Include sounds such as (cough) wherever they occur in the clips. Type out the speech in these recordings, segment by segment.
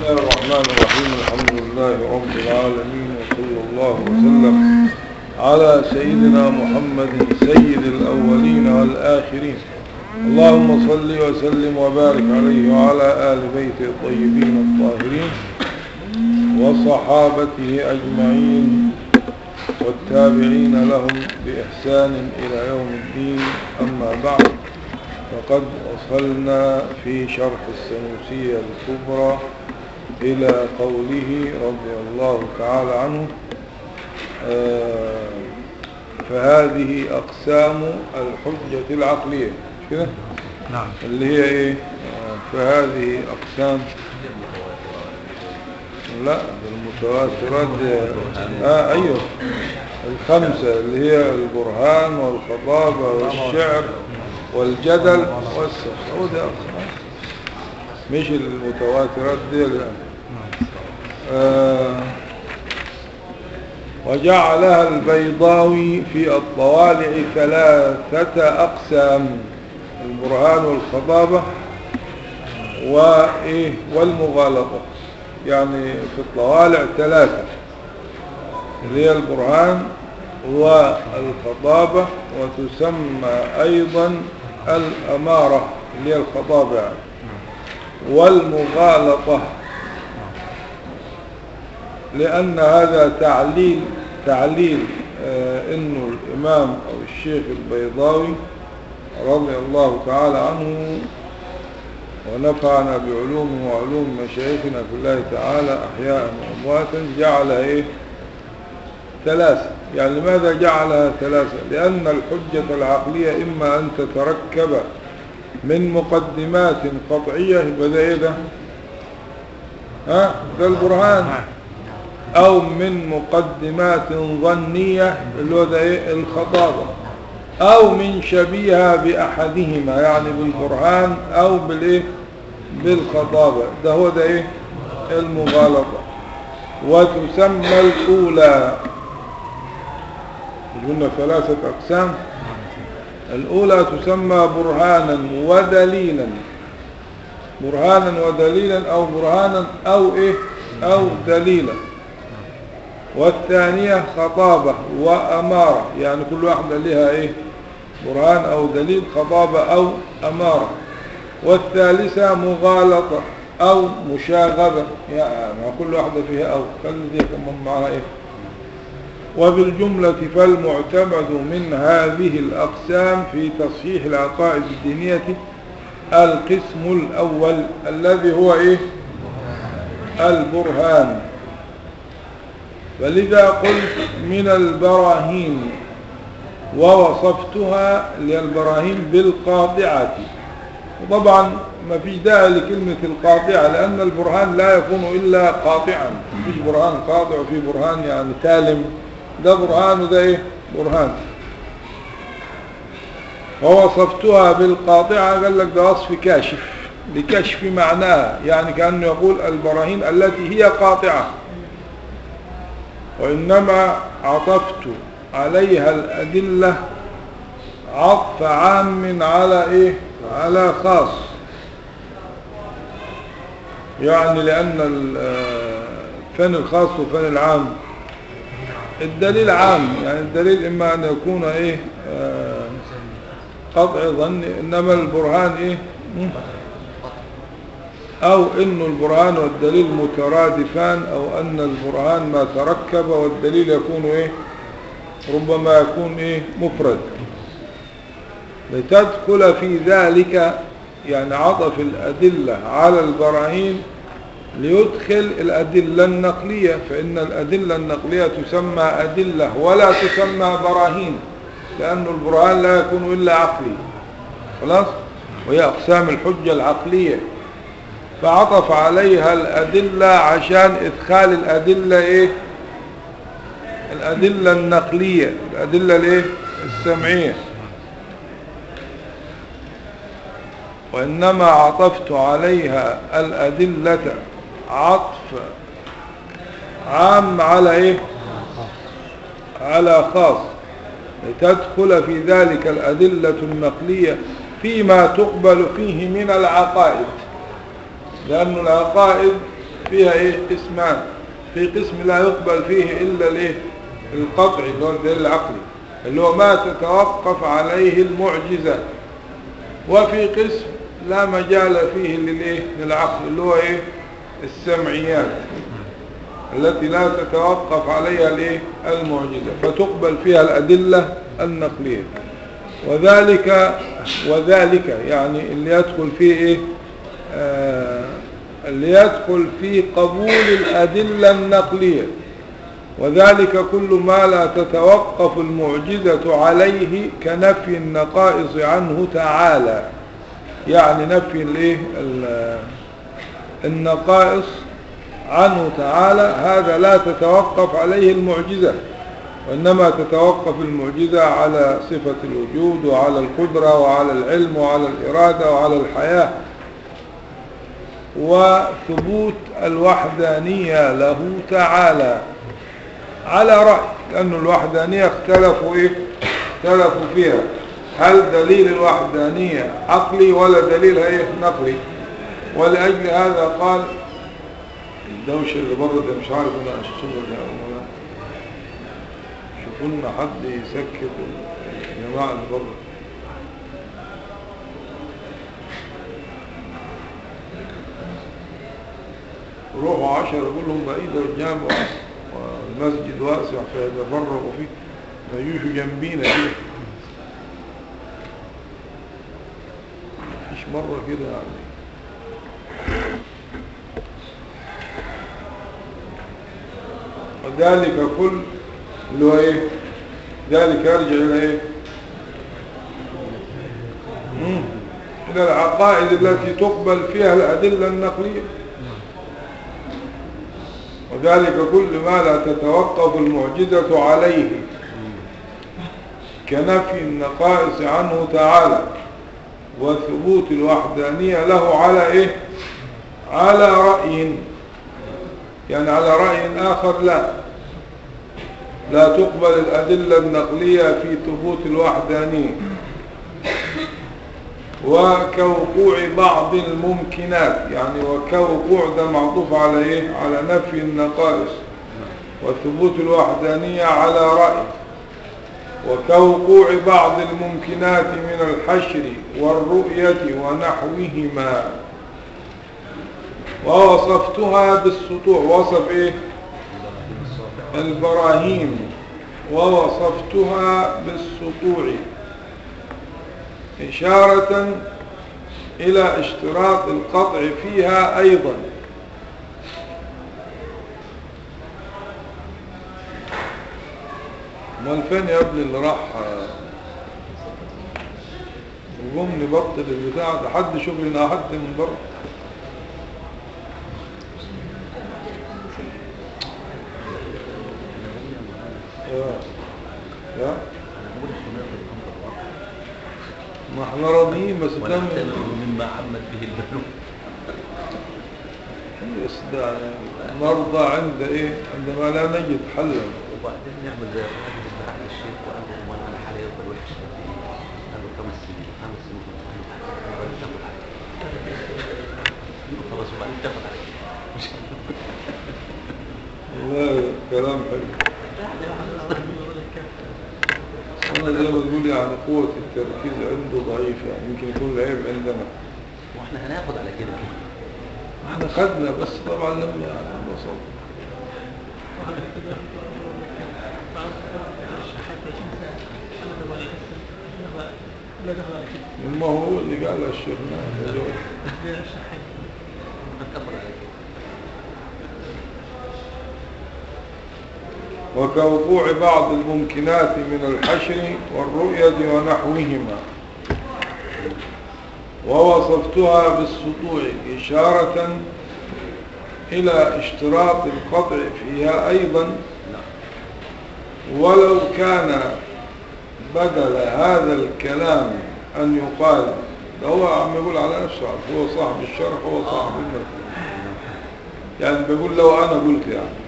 الله الرحمن الرحيم الحمد لله رب العالمين وصلى الله وسلم على سيدنا محمد سيد الأولين والآخرين اللهم صل وسلم وبارك عليه وعلى آل بيته الطيبين الطاهرين وصحابته أجمعين والتابعين لهم بإحسان إلى يوم الدين أما بعد فقد وصلنا في شرح السنوسية الكبرى إلى قوله رضي الله تعالى عنه آه فهذه أقسام الحجة العقلية. كده؟ نعم. اللي هي إيه؟ فهذه أقسام. لا المتواترات آه أيوه. الخمسة اللي هي البرهان والخطابة والشعر والجدل والسخ هو ده أقسام. مش المتواترات دي لا. آه وجعلها البيضاوي في الطوالع ثلاثة أقسام البرهان والخطابة وإيه والمغالطة. يعني في الطوالع ثلاثة اللي هي البرهان والخطابة وتسمى أيضا الأمارة اللي هي الخطابة يعني والمغالطة. لأن هذا تعليل تعليل آه إنه الإمام أو الشيخ البيضاوي رضي الله تعالى عنه ونفعنا بعلوم وعلوم مشايخنا في الله تعالى أحياء وأمواتا جعل إيه؟ ثلاثة. يعني لماذا جعلها ثلاثة؟ لأن الحجة العقلية إما أن تتركب من مقدمات قطعية يبقى ده إيه ده؟ ها؟ ده البرهان. أو من مقدمات ظنية اللي هو ده إيه الخطابة أو من شبيهة بأحدهما يعني بالبرهان أو بالإيه؟ بالخطابة. ده هو ده إيه؟ المغالطة. وتسمى الأولى. قلنا ثلاثة أقسام. الأولى تسمى برهانا ودليلا. برهانا ودليلا أو برهانا أو إيه؟ أو دليلا. والثانية خطابة وأمارة. يعني كل واحدة لها إيه؟ برهان أو دليل خطابة أو أمارة. والثالثة مغالطة أو مشاغبة. يعني كل واحدة فيها أو. دي كمان معها إيه؟ وبالجملة فالمعتمد من هذه الأقسام في تصحيح العقائد الدينية القسم الأول الذي هو إيه؟ البرهان. فلذا قلت من البراهين ووصفتها للبراهين بالقاطعة. وطبعا ما فيش داعي لكلمة القاطعة لأن البرهان لا يكون إلا قاطعا. فيش برهان قاطع وفي برهان يعني تالم ده برهان وده إيه؟ برهان. ووصفتها بالقاطعة قال لك ده وصف كاشف لكشف معناها. يعني كأنه يقول البراهين التي هي قاطعة. وإنما عطفت عليها الأدلة عطف عام على إيه؟ على خاص. يعني لأن فن الخاص وفن العام. الدليل عام يعني الدليل إما أن يكون إيه؟ قطع ظن إنما البرهان إيه؟ أو إن البرهان والدليل مترادفان أو أن البرهان ما تركب والدليل يكون إيه؟ ربما يكون إيه؟ مفرد. لتدخل في ذلك يعني عطف الأدلة على البراهين ليدخل الأدلة النقلية فإن الأدلة النقلية تسمى أدلة ولا تسمى براهين لأن البرهان لا يكون إلا عقلي. خلاص؟ وهي أقسام الحجة العقلية. فعطف عليها الأدلة عشان إدخال الأدلة إيه؟ الأدلة النقلية الأدلة الإيه؟ السمعية. وإنما عطفت عليها الأدلة عطف عام على إيه؟ على خاص. لتدخل في ذلك الأدلة النقلية فيما تقبل فيه من العقائد. لأن العقائد فيها إيه؟ قسمان. في قسم لا يقبل فيه إلا الإيه؟ القطعي اللي هو الدليل العقلي اللي هو ما تتوقف عليه المعجزة. وفي قسم لا مجال فيه للإيه؟ للعقل اللي هو إيه؟ السمعيات التي لا تتوقف عليها الإيه؟ المعجزة. فتقبل فيها الأدلة النقلية. وذلك وذلك يعني اللي يدخل فيه إيه؟ آه اللي يدخل في قبول الأدلة النقلية. وذلك كل ما لا تتوقف المعجزة عليه كنفي النقائص عنه تعالى. يعني نفي النقائص عنه تعالى. هذا لا تتوقف عليه المعجزة وإنما تتوقف المعجزة على صفة الوجود وعلى القدرة وعلى العلم وعلى الإرادة وعلى الحياة. وثبوت الوحدانية له تعالى على رأي لأن الوحدانية اختلفوا إيه؟ اختلفوا فيها هل دليل الوحدانية عقلي ولا دليلها إيه؟ نقلي ولأجل هذا قال الدوشة اللي بره ده مش عارف أنا اشتغل يا امنا شوفوا لنا حد يسكت الجماعة اللي بره روحوا عشر يقول لهم بعيدة الجامع والمسجد واسع فيتفرغوا فيه ما يجوشوا جنبينا كده. مفيش مرة كده يعني. وذلك كل اللي هو إيه؟ ذلك يرجع إلى إيه. إلى العقائد التي تقبل فيها الأدلة النقلية. وذلك كل ما لا تتوقف المعجزة عليه. كنفي النقائص عنه تعالى وثبوت الوحدانية له على إيه؟ على رأي. يعني على رأي آخر لا. لا تقبل الأدلة النقلية في ثبوت الوحدانية. وكوقوع بعض الممكنات يعني وكوقوع ده معطوف على إيه؟ على نفي النقائص وثبوت الوحدانية على رأي. وكوقوع بعض الممكنات من الحشر والرؤية ونحوهما. ووصفتها بالسطوع وصف إيه؟ البراهيم ووصفتها بالسطوع. إشارة إلى اشتراط القطع فيها أيضا. امال فين يا ابني اللي راح وقوم نبطل البتاع ده حد شوف لنا حد من بره لا ما إحنا راضيين بس تم مما عمت به البلوغ بس ده مرضى عند إيه عندما لا نجد حلا وبعدين نعمل زي على الشيخ وقال له وأنا أنا حالي يفضل وحش قال له خمس سنين خمس سنين خلاص وبعدين تاخد عليك والله كلام حلو أنا زي ما تقول يعني قوة التركيز عنده ضعيف يعني يمكن يكون العيب عندنا. وإحنا هناخد على كده. إحنا خدنا بس طبعا لم يعني انبسط ما هو اللي قال الشيخ هناخد على كده وكوقوع بعض الممكنات من الحشر والرؤية ونحوهما. ووصفتها بالسطوع إشارة إلى اشتراط القطع فيها أيضا. ولو كان بدل هذا الكلام أن يقال هو عم يقول على نفسه هو صاحب الشرح هو صاحب المثل. يعني بيقول لو أنا قلت يعني.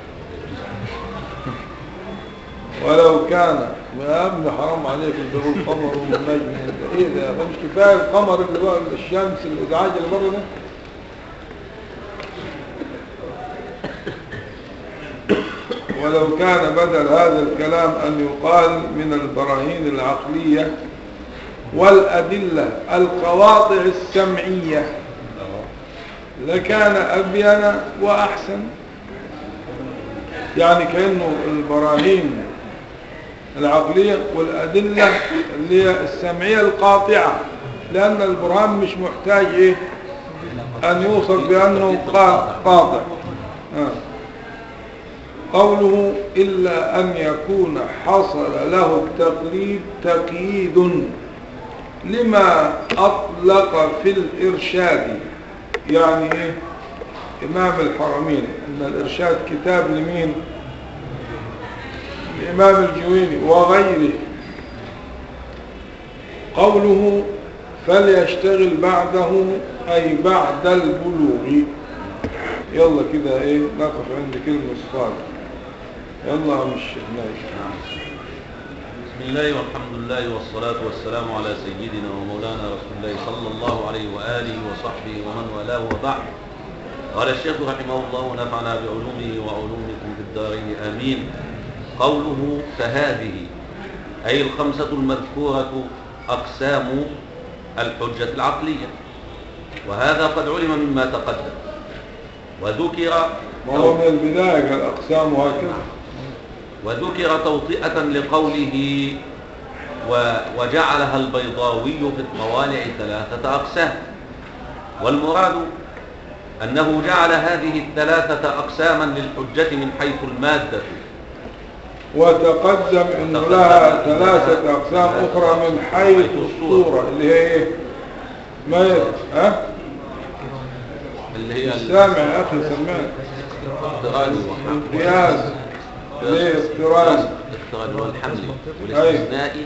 ولو كان ابني حرام عليك بيقول قمر ونجم انت إيه ده ده مش كفاية القمر اللي بقى الشمس الازعاج اللي بره ده؟ ولو كان بدل هذا الكلام أن يقال من البراهين العقلية والأدلة القواطع السمعية. لكان أبين وأحسن. يعني كأنه البراهين العقلية والأدلة اللي هي السمعية القاطعة لأن البرهان مش محتاج إيه؟ أن يوصف بأنه قا- قاطع. آه. قوله إلا أن يكون حصل له التقليد تقييد. لما أطلق في الإرشاد يعني إيه؟ إمام الحرمين. إن الإرشاد كتاب لمين؟ الإمام الجويني وغيره. قوله فليشتغل بعده أي بعد البلوغ. يلا كده إيه نقف عند كلمة صاد يلا مش ماشي. بسم الله والحمد لله والصلاة والسلام على سيدنا ومولانا رسول الله صلى الله عليه وآله وصحبه ومن والاه وبعد. قال الشيخ رحمه الله ونفعنا بعلومه وعلومكم في الدارين. آمين. قوله فهذه أي الخمسة المذكورة أقسام الحجة العقلية. وهذا قد علم مما تقدم. وذكر ما هو من البداية قال أقسام وهكذا. وذكر توطئة لقوله وجعلها البيضاوي في الطوالع ثلاثة أقسام. والمراد أنه جعل هذه الثلاثة أقساما للحجة من حيث المادة. وتقدم أن لها ثلاثة أقسام أخرى من حيث الصورة. اللي هي إيه؟ ما ها؟ اللي هي السامع يا أخي سمعني الاضطراد قياس ليه اضطراد الاضطراد والحمل والاستثناء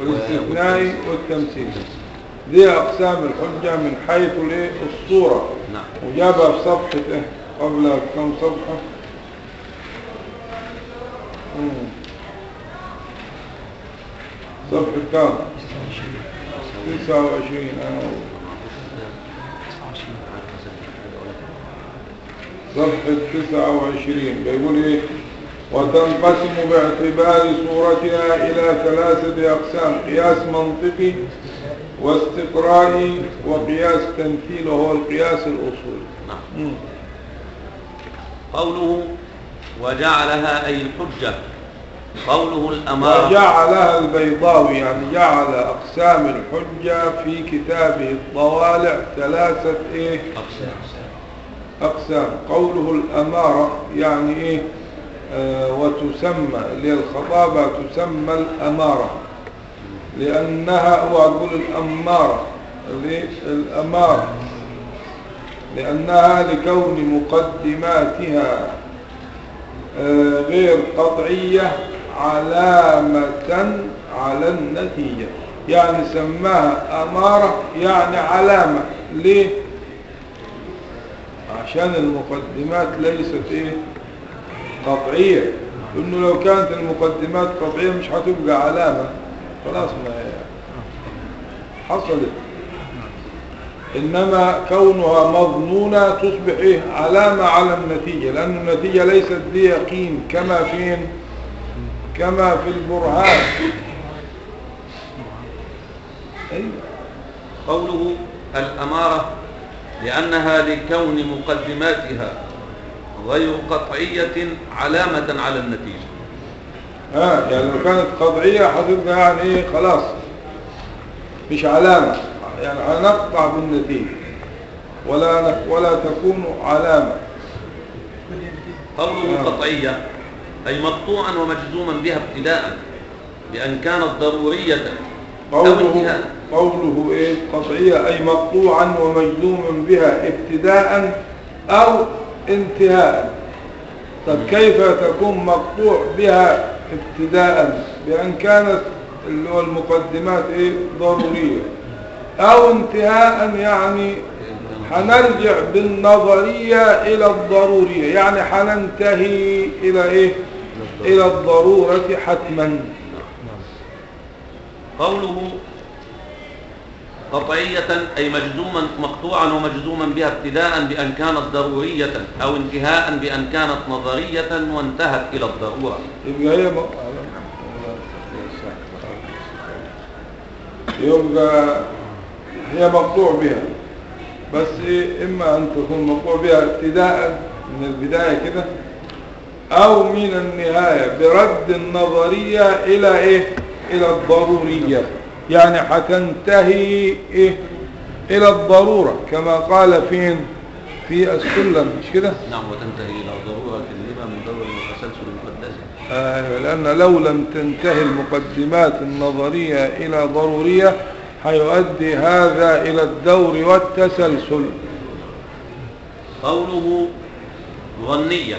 والاستثناء والتمثيل. دي أقسام الحجة من حيث الصورة. نعم. وجابها في صفحة إيه؟ قبل كم صفحة. صفحة كام؟ 29 آه. صفحة 29 بيقول إيه؟ وتنقسم باعتبار صورتها إلى ثلاثة أقسام قياس منطقي واستقرائي وقياس تمثيل وهو القياس الأصولي. نعم. قوله وجعلها أي الحجة. قوله الأمارة. وجعلها البيضاوي يعني جعل أقسام الحجة في كتابه الطوالع ثلاثة إيه؟ أقسام. أقسام. قوله الأمارة يعني إيه؟ آه وتسمى الخطابة تسمى الأمارة. لأنها هو أقول الأمارة الأمارة. لأنها لكون مقدماتها غير قطعية علامة على النتيجة. يعني سماها أمارة يعني علامة. ليه؟ عشان المقدمات ليست إيه؟ قطعية. إنه لو كانت المقدمات قطعية مش هتبقى علامة. خلاص ما حصلت. إنما كونها مظنونة تصبح إيه؟ علامة على النتيجة لأن النتيجة ليست بيقين كما فين؟ كما في البرهان. أيوه. قوله الأمارة لأنها لكون مقدماتها غير قطعية علامة على النتيجة. ها يعني لو كانت قطعية هتبقى يعني إيه؟ خلاص مش علامة. يعني هنقطع بالنتيجة ولا ولا تكون علامة. قوله نعم. قطعية أي مقطوعا ومجزوما بها ابتداء بأن كانت ضرورية أو قوله, قوله إيه؟ قطعية أي مقطوعا ومجزوما بها ابتداء أو انتهاء. طب كيف تكون مقطوع بها ابتداء؟ بأن كانت اللي هو المقدمات إيه؟ ضرورية. أو انتهاء يعني هنرجع بالنظرية إلى الضرورية. يعني هننتهي إلى إيه؟ إلى الضرورة حتما. قوله قطعية أي مجزوما مقطوعا ومجزوما بها ابتداء بأن كانت ضرورية أو انتهاء بأن كانت نظرية وانتهت إلى الضرورة. يبقى هي مقطوع بها. بس إيه إما أن تكون مقطوع بها ابتداء من البداية كده أو من النهاية برد النظرية إلى إيه؟ إلى الضرورية. يعني هتنتهي إيه؟ إلى الضرورة كما قال فين؟ في السلم مش كده؟ نعم وتنتهي إلى ضرورة اللبا من ضرورة وتسلسل المقدسة. آه لأن لو لم تنتهي المقدمات النظرية إلى ضرورية هيؤدي هذا إلى الدور والتسلسل. قوله ظنية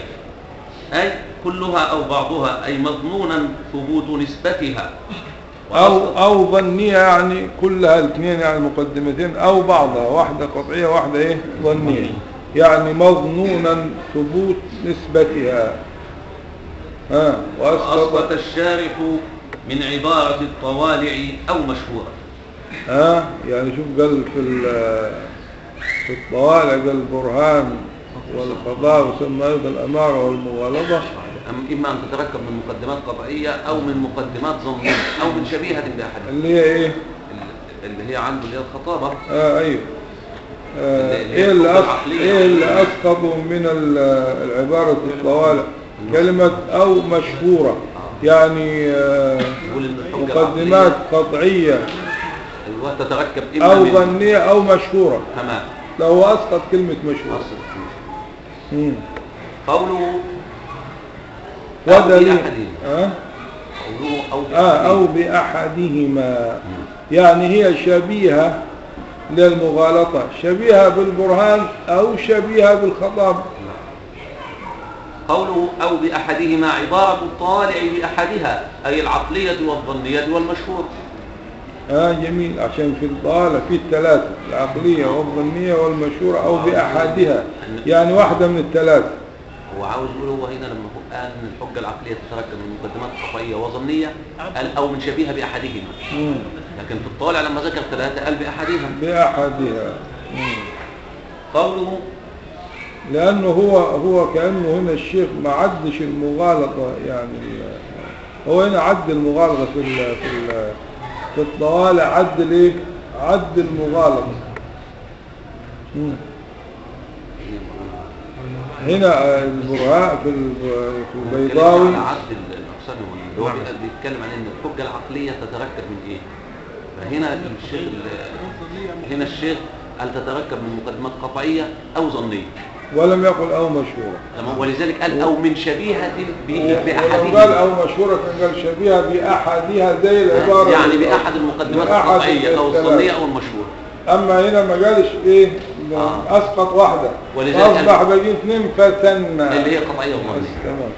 أي كلها أو بعضها أي مظنونا ثبوت نسبتها. أو, أو ظنية يعني كلها الاثنين يعني مقدمتين أو بعضها واحدة قطعية واحدة إيه؟ ظنية. يعني مظنونا ثبوت نسبتها. ها وأثبت وأسقط الشارح من عبارة الطوالع أو مشهورة. ها؟ يعني شوف قال في في الطوالع قال البرهان والقضاء وسمى أيضا الأمارة والمغالطة. أم إما أن تتركب من مقدمات قطعية أو من مقدمات ظنية أو من شبيهة بأحدها اللي هي إيه؟ اللي هي عنده اللي هي الخطابة. آه أيوه. آه إيه اللي. إيه اللي أسقطوا من ال- العبارة الطوالع كلمة أو مشهورة. يعني آه مقدمات قطعية. أيوة تتركب إما أو ظنية أو مشهورة. تمام. لو أسقط كلمة مشهورة. مم. قوله أو ودليل. بأحدهما. آه؟ قوله أو آه أو بأحدهما. يعني هي شبيهة للمغالطة. شبيهة بالبرهان أو شبيهة بالخطاب. قوله أو بأحدهما عبارة الطالع بأحدها أي العقلية والظنية والمشهور آه جميل. عشان في الضالة في الثلاثة العقلية والظنية والمشهورة أو بأحدها يعني واحدة من الثلاثة. هو عاوز يقول هو هنا لما قال إن الحجة العقلية تتركب من مقدمات قطعيه وظنية قال أو من شبيهة باحدهما. لكن في الطالع لما ذكر ثلاثة قال باحدهما بأحدها مم. قوله لأنه هو هو كأنه هنا الشيخ ما عدش المغالطة يعني هو هنا عد المغالطة في ال في ال في الطوالع عد الايه؟ عد المغالطة. هنا البرهاء في ال- في البيضاوي عد ال- الاقسام والمنازل. هو بيتكلم عن إن الحجه العقلية تتركب من إيه فهنا الشيخ ال- هنا الشيخ قال تتركب من مقدمات قطعية أو ظنية ولم يقل أو مشهورة؟ ولذلك قال أو من شبيهة ب- ولو قال أو مشهورة كان قال شبيهة بأحدها زي العبارة يعني بأحد المقدمات القطعية أو. الظنية أو المشهورة. أما هنا ما قالش إيه؟ آه. أسقط واحدة. ولذلك أصبح باقي اثنين فتنا اللي هي قطعية تمام.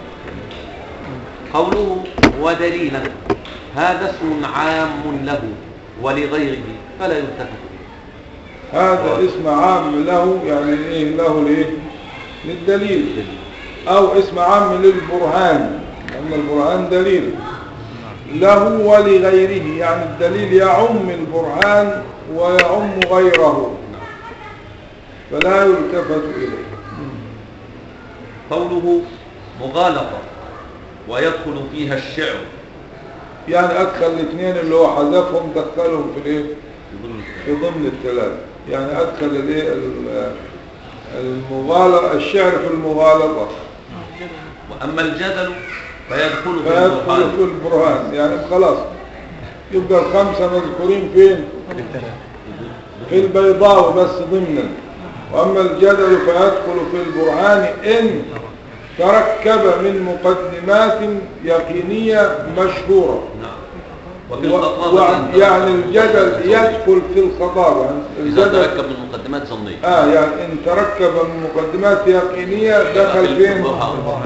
قوله ودليلا هذا اسم عام له ولغيره فلا يلتفت هذا اسم عام له يعني إيه له لإيه للدليل أو اسم عام للبرهان. أما البرهان دليل. له ولغيره. يعني الدليل يعم البرهان ويعم غيره. فلا يلتفت إليه. قوله مغالطة. ويدخل فيها الشعر. يعني أدخل الاثنين اللي هو حذفهم دخلهم في يقول في ضمن الثلاثة يعني أدخل الإيه؟ ال- المغالطة الشعر في المغالطة. وأما الجدل فيدخل في البرهان. في البرهان. يعني خلاص يبقى الخمسة مذكورين فين؟ في البيضاء بس ضمنا. وأما الجدل فيدخل في البرهان إن تركب من مقدمات يقينية مشهورة. نعم وفي و- الخطابة و- يعني الجدل يدخل في الخطابة إذا تركب من مقدمات ظنية آه يعني إن تركب من مقدمات يقينية دخل فين؟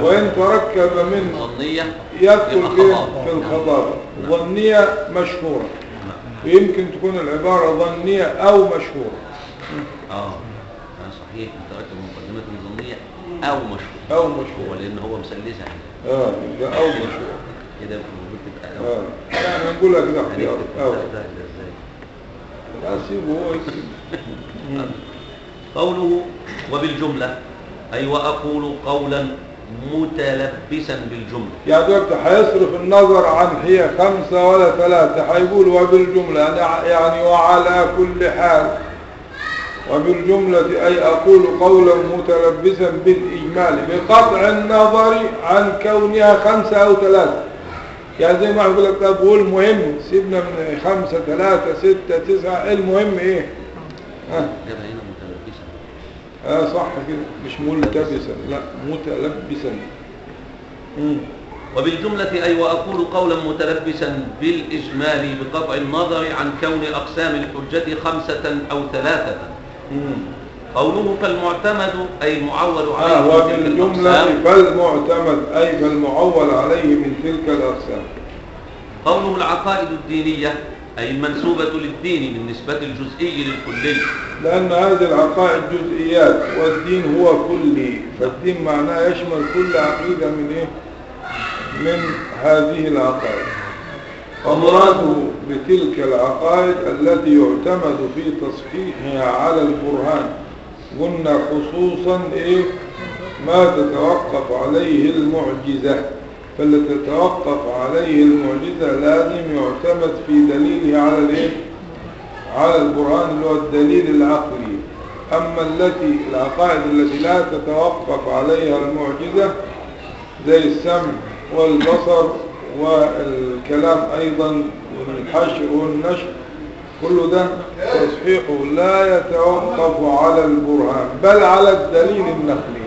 وإن تركب من ظنية يدخل فين. في الخطابة ظنية مشهورة. ويمكن تكون العبارة ظنية أو مشهورة. آه. آه، صحيح. متركب من مقدمات ظنية أو مشهور أو هو مشهورة لأن هو يعني آه أو مشهورة. كده يعني يعني اختيار تبقى أو ده- ده إزاي؟ لا سيبه هو يكتب قوله وبالجملة أي وأقول قولا متلبسا بالجملة. يا دكتور هيصرف النظر عن هي خمسة ولا ثلاثة هيقول وبالجملة. يعني- يعني وعلى كل حال وبالجملة أي أقول قولا متلبسا بالإجمال بقطع النظر عن كونها خمسة أو ثلاثة. يعني زي ما أقول لك طب هو المهم سيبنا من خمسة ثلاثة ستة تسعة. المهم؟ إيه؟ ها؟ جاب هنا متلبسا آه صح كده. مش ملتبسا. لا متلبسا. مم. وبالجملة أي وأقول قولا متلبسا بالإجمال بقطع النظر عن كون أقسام الحجة خمسة أو ثلاثة. مم. قوله فالمعتمد أي المعول عليه آه من تلك وبالجملة الأقسام. فالمعتمد أي فالمعول عليه من تلك الأقسام. قوله العقائد الدينية أي المنسوبة للدين بالنسبة الجزئي للكلي. لأن هذه العقائد جزئيات والدين هو كلي. فالدين معناه يشمل كل عقيدة من إيه؟ من هذه العقائد. ومراده بتلك العقائد التي يعتمد في تصحيحها على البرهان. قلنا خصوصا إيه؟ ما تتوقف عليه المعجزة. فاللي تتوقف عليه المعجزة لازم يعتمد في دليله على الإيه؟ على القرآن اللي هو الدليل العقلي. أما التي العقائد التي لا تتوقف عليها المعجزة زي السمع والبصر والكلام أيضا والحشر والنشر كل ده تصحيحه لا يتوقف على البرهان بل على الدليل النقلي.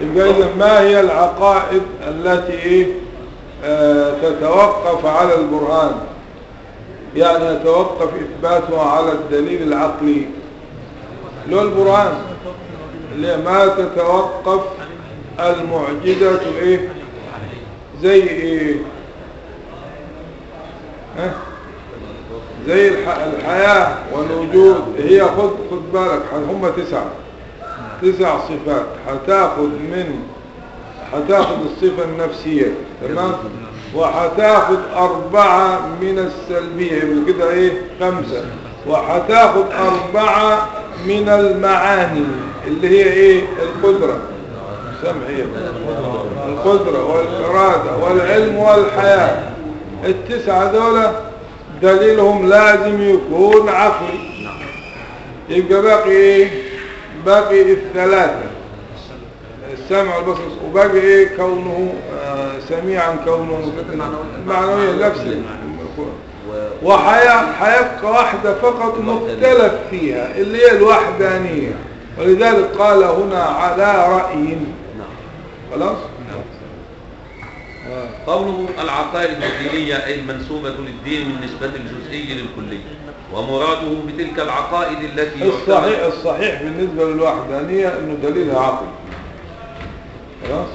يبقى إذا ما هي العقائد التي إيه آه تتوقف على البرهان؟ يعني يتوقف إثباتها على الدليل العقلي. لو البرهان اللي ما تتوقف المعجزة إيه؟ زي إيه؟ زي الح... الحياة والوجود. هي خد خد بالك هم تسعة تسع صفات. هتاخد من هتاخد الصفة النفسية تمام؟ وهتاخد أربعة من السلبية. يبقى كده إيه؟ خمسة. وهتاخد أربعة من المعاني اللي هي إيه؟ القدرة. سمع هي القدرة والإرادة والعلم والحياة. التسعة دول دليلهم لازم يكون عقلي يبقى باقي إيه؟ باقي الثلاثة. السمع والبصر. وباقي إيه؟ كونه آه سميعا كونه معنوية نفس وحياة حياة واحدة فقط مختلف فيها اللي هي الوحدانية. ولذلك قال هنا على رأي. خلاص؟ قوله العقائد الدينية أي المنسوبة للدين من نسبة الجزئي للكلي ومراده بتلك العقائد التي الصحيح الصحيح بالنسبة للوحدانية إنه دليلها عقل خلاص؟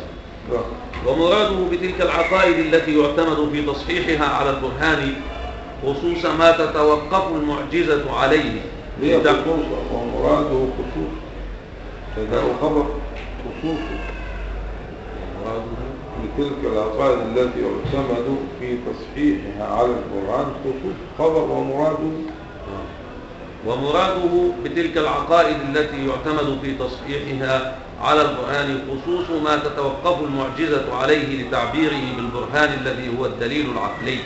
ومراده بتلك العقائد التي يعتمد في تصحيحها على البرهان خصوص ما تتوقف المعجزة عليه. هي خصوصا ومراده خصوص فده خبر خصوصي ومراده بتلك العقائد التي يعتمد في تصحيحها على القرآن خصوص خبر ومراده. ومراده بتلك العقائد التي يعتمد في تصحيحها على البرهان خصوص ما تتوقف المعجزة عليه لتعبيره بالبرهان الذي هو الدليل العقلي.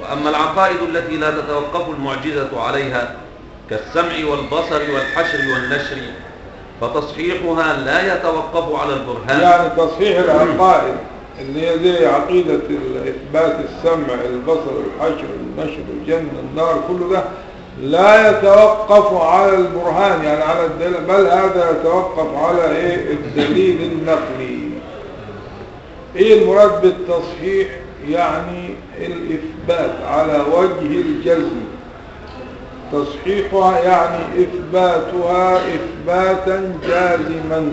وأما العقائد التي لا تتوقف المعجزة عليها كالسمع والبصر والحشر والنشر فتصحيحها لا يتوقف على البرهان. يعني تصحيح العقائد اللي هي زي عقيدة إثبات السمع البصر الحشر النشر الجنة النار كل ده لا يتوقف على البرهان. يعني على الدليل بل هذا يتوقف على إيه؟ الدليل النقلي. إيه المراد بالتصحيح؟ يعني الإثبات على وجه الجزم. تصحيحها يعني إثباتها إثباتا جازما.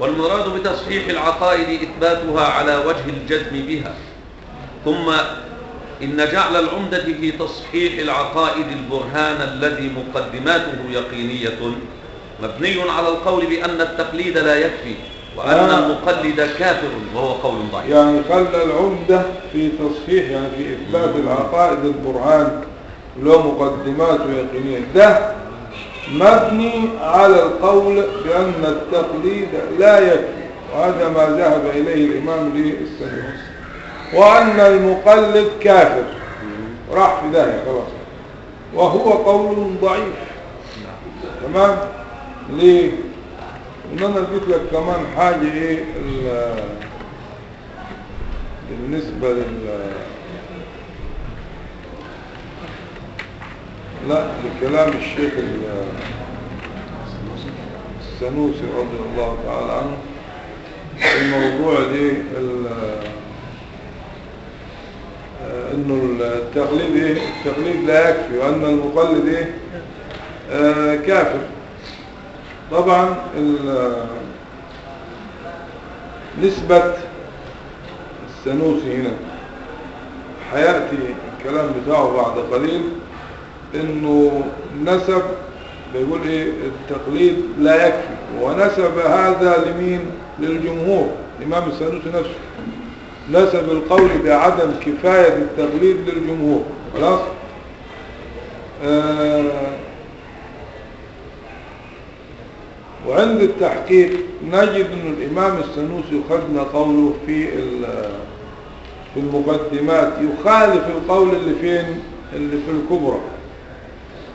والمراد بتصحيح العقائد إثباتها على وجه الجزم بها. ثم إن جعل العمدة في تصحيح العقائد البرهان الذي مقدماته يقينية مبني على القول بأن التقليد لا يكفي وأن آه. المقلد كافر وهو قول ضعيف. يعني خلى العمدة في تصحيح يعني في إثبات العقائد البرهان له مقدمات ويقينية ده مبني على القول بأن التقليد لا يكفي وهذا ما ذهب إليه الإمام للسنوس وأن المقلد كافر. راح في داهية خلاص. وهو قول ضعيف. تمام؟ ليه؟ ان أنا قلت لك كمان حاجة إيه؟ ال- بالنسبة لل لا لكلام الشيخ ال- السنوسي رضي الله تعالى عنه الموضوع دي انه التقليد إيه التقليد لا يكفي وأن المقلد إيه كافر. طبعا نسبة السنوسي هنا حياتي الكلام بتاعه بعد قليل. إنه نسب بيقول إيه؟ التقليد لا يكفي. ونسب هذا لمين؟ للجمهور الإمام السنوسي نفسه. نسب القول بعدم كفاية التقليد للجمهور. خلاص؟ آه وعند التحقيق نجد أن الإمام السنوسي خدنا قوله في في المقدمات يخالف القول اللي فين؟ اللي في الكبرى.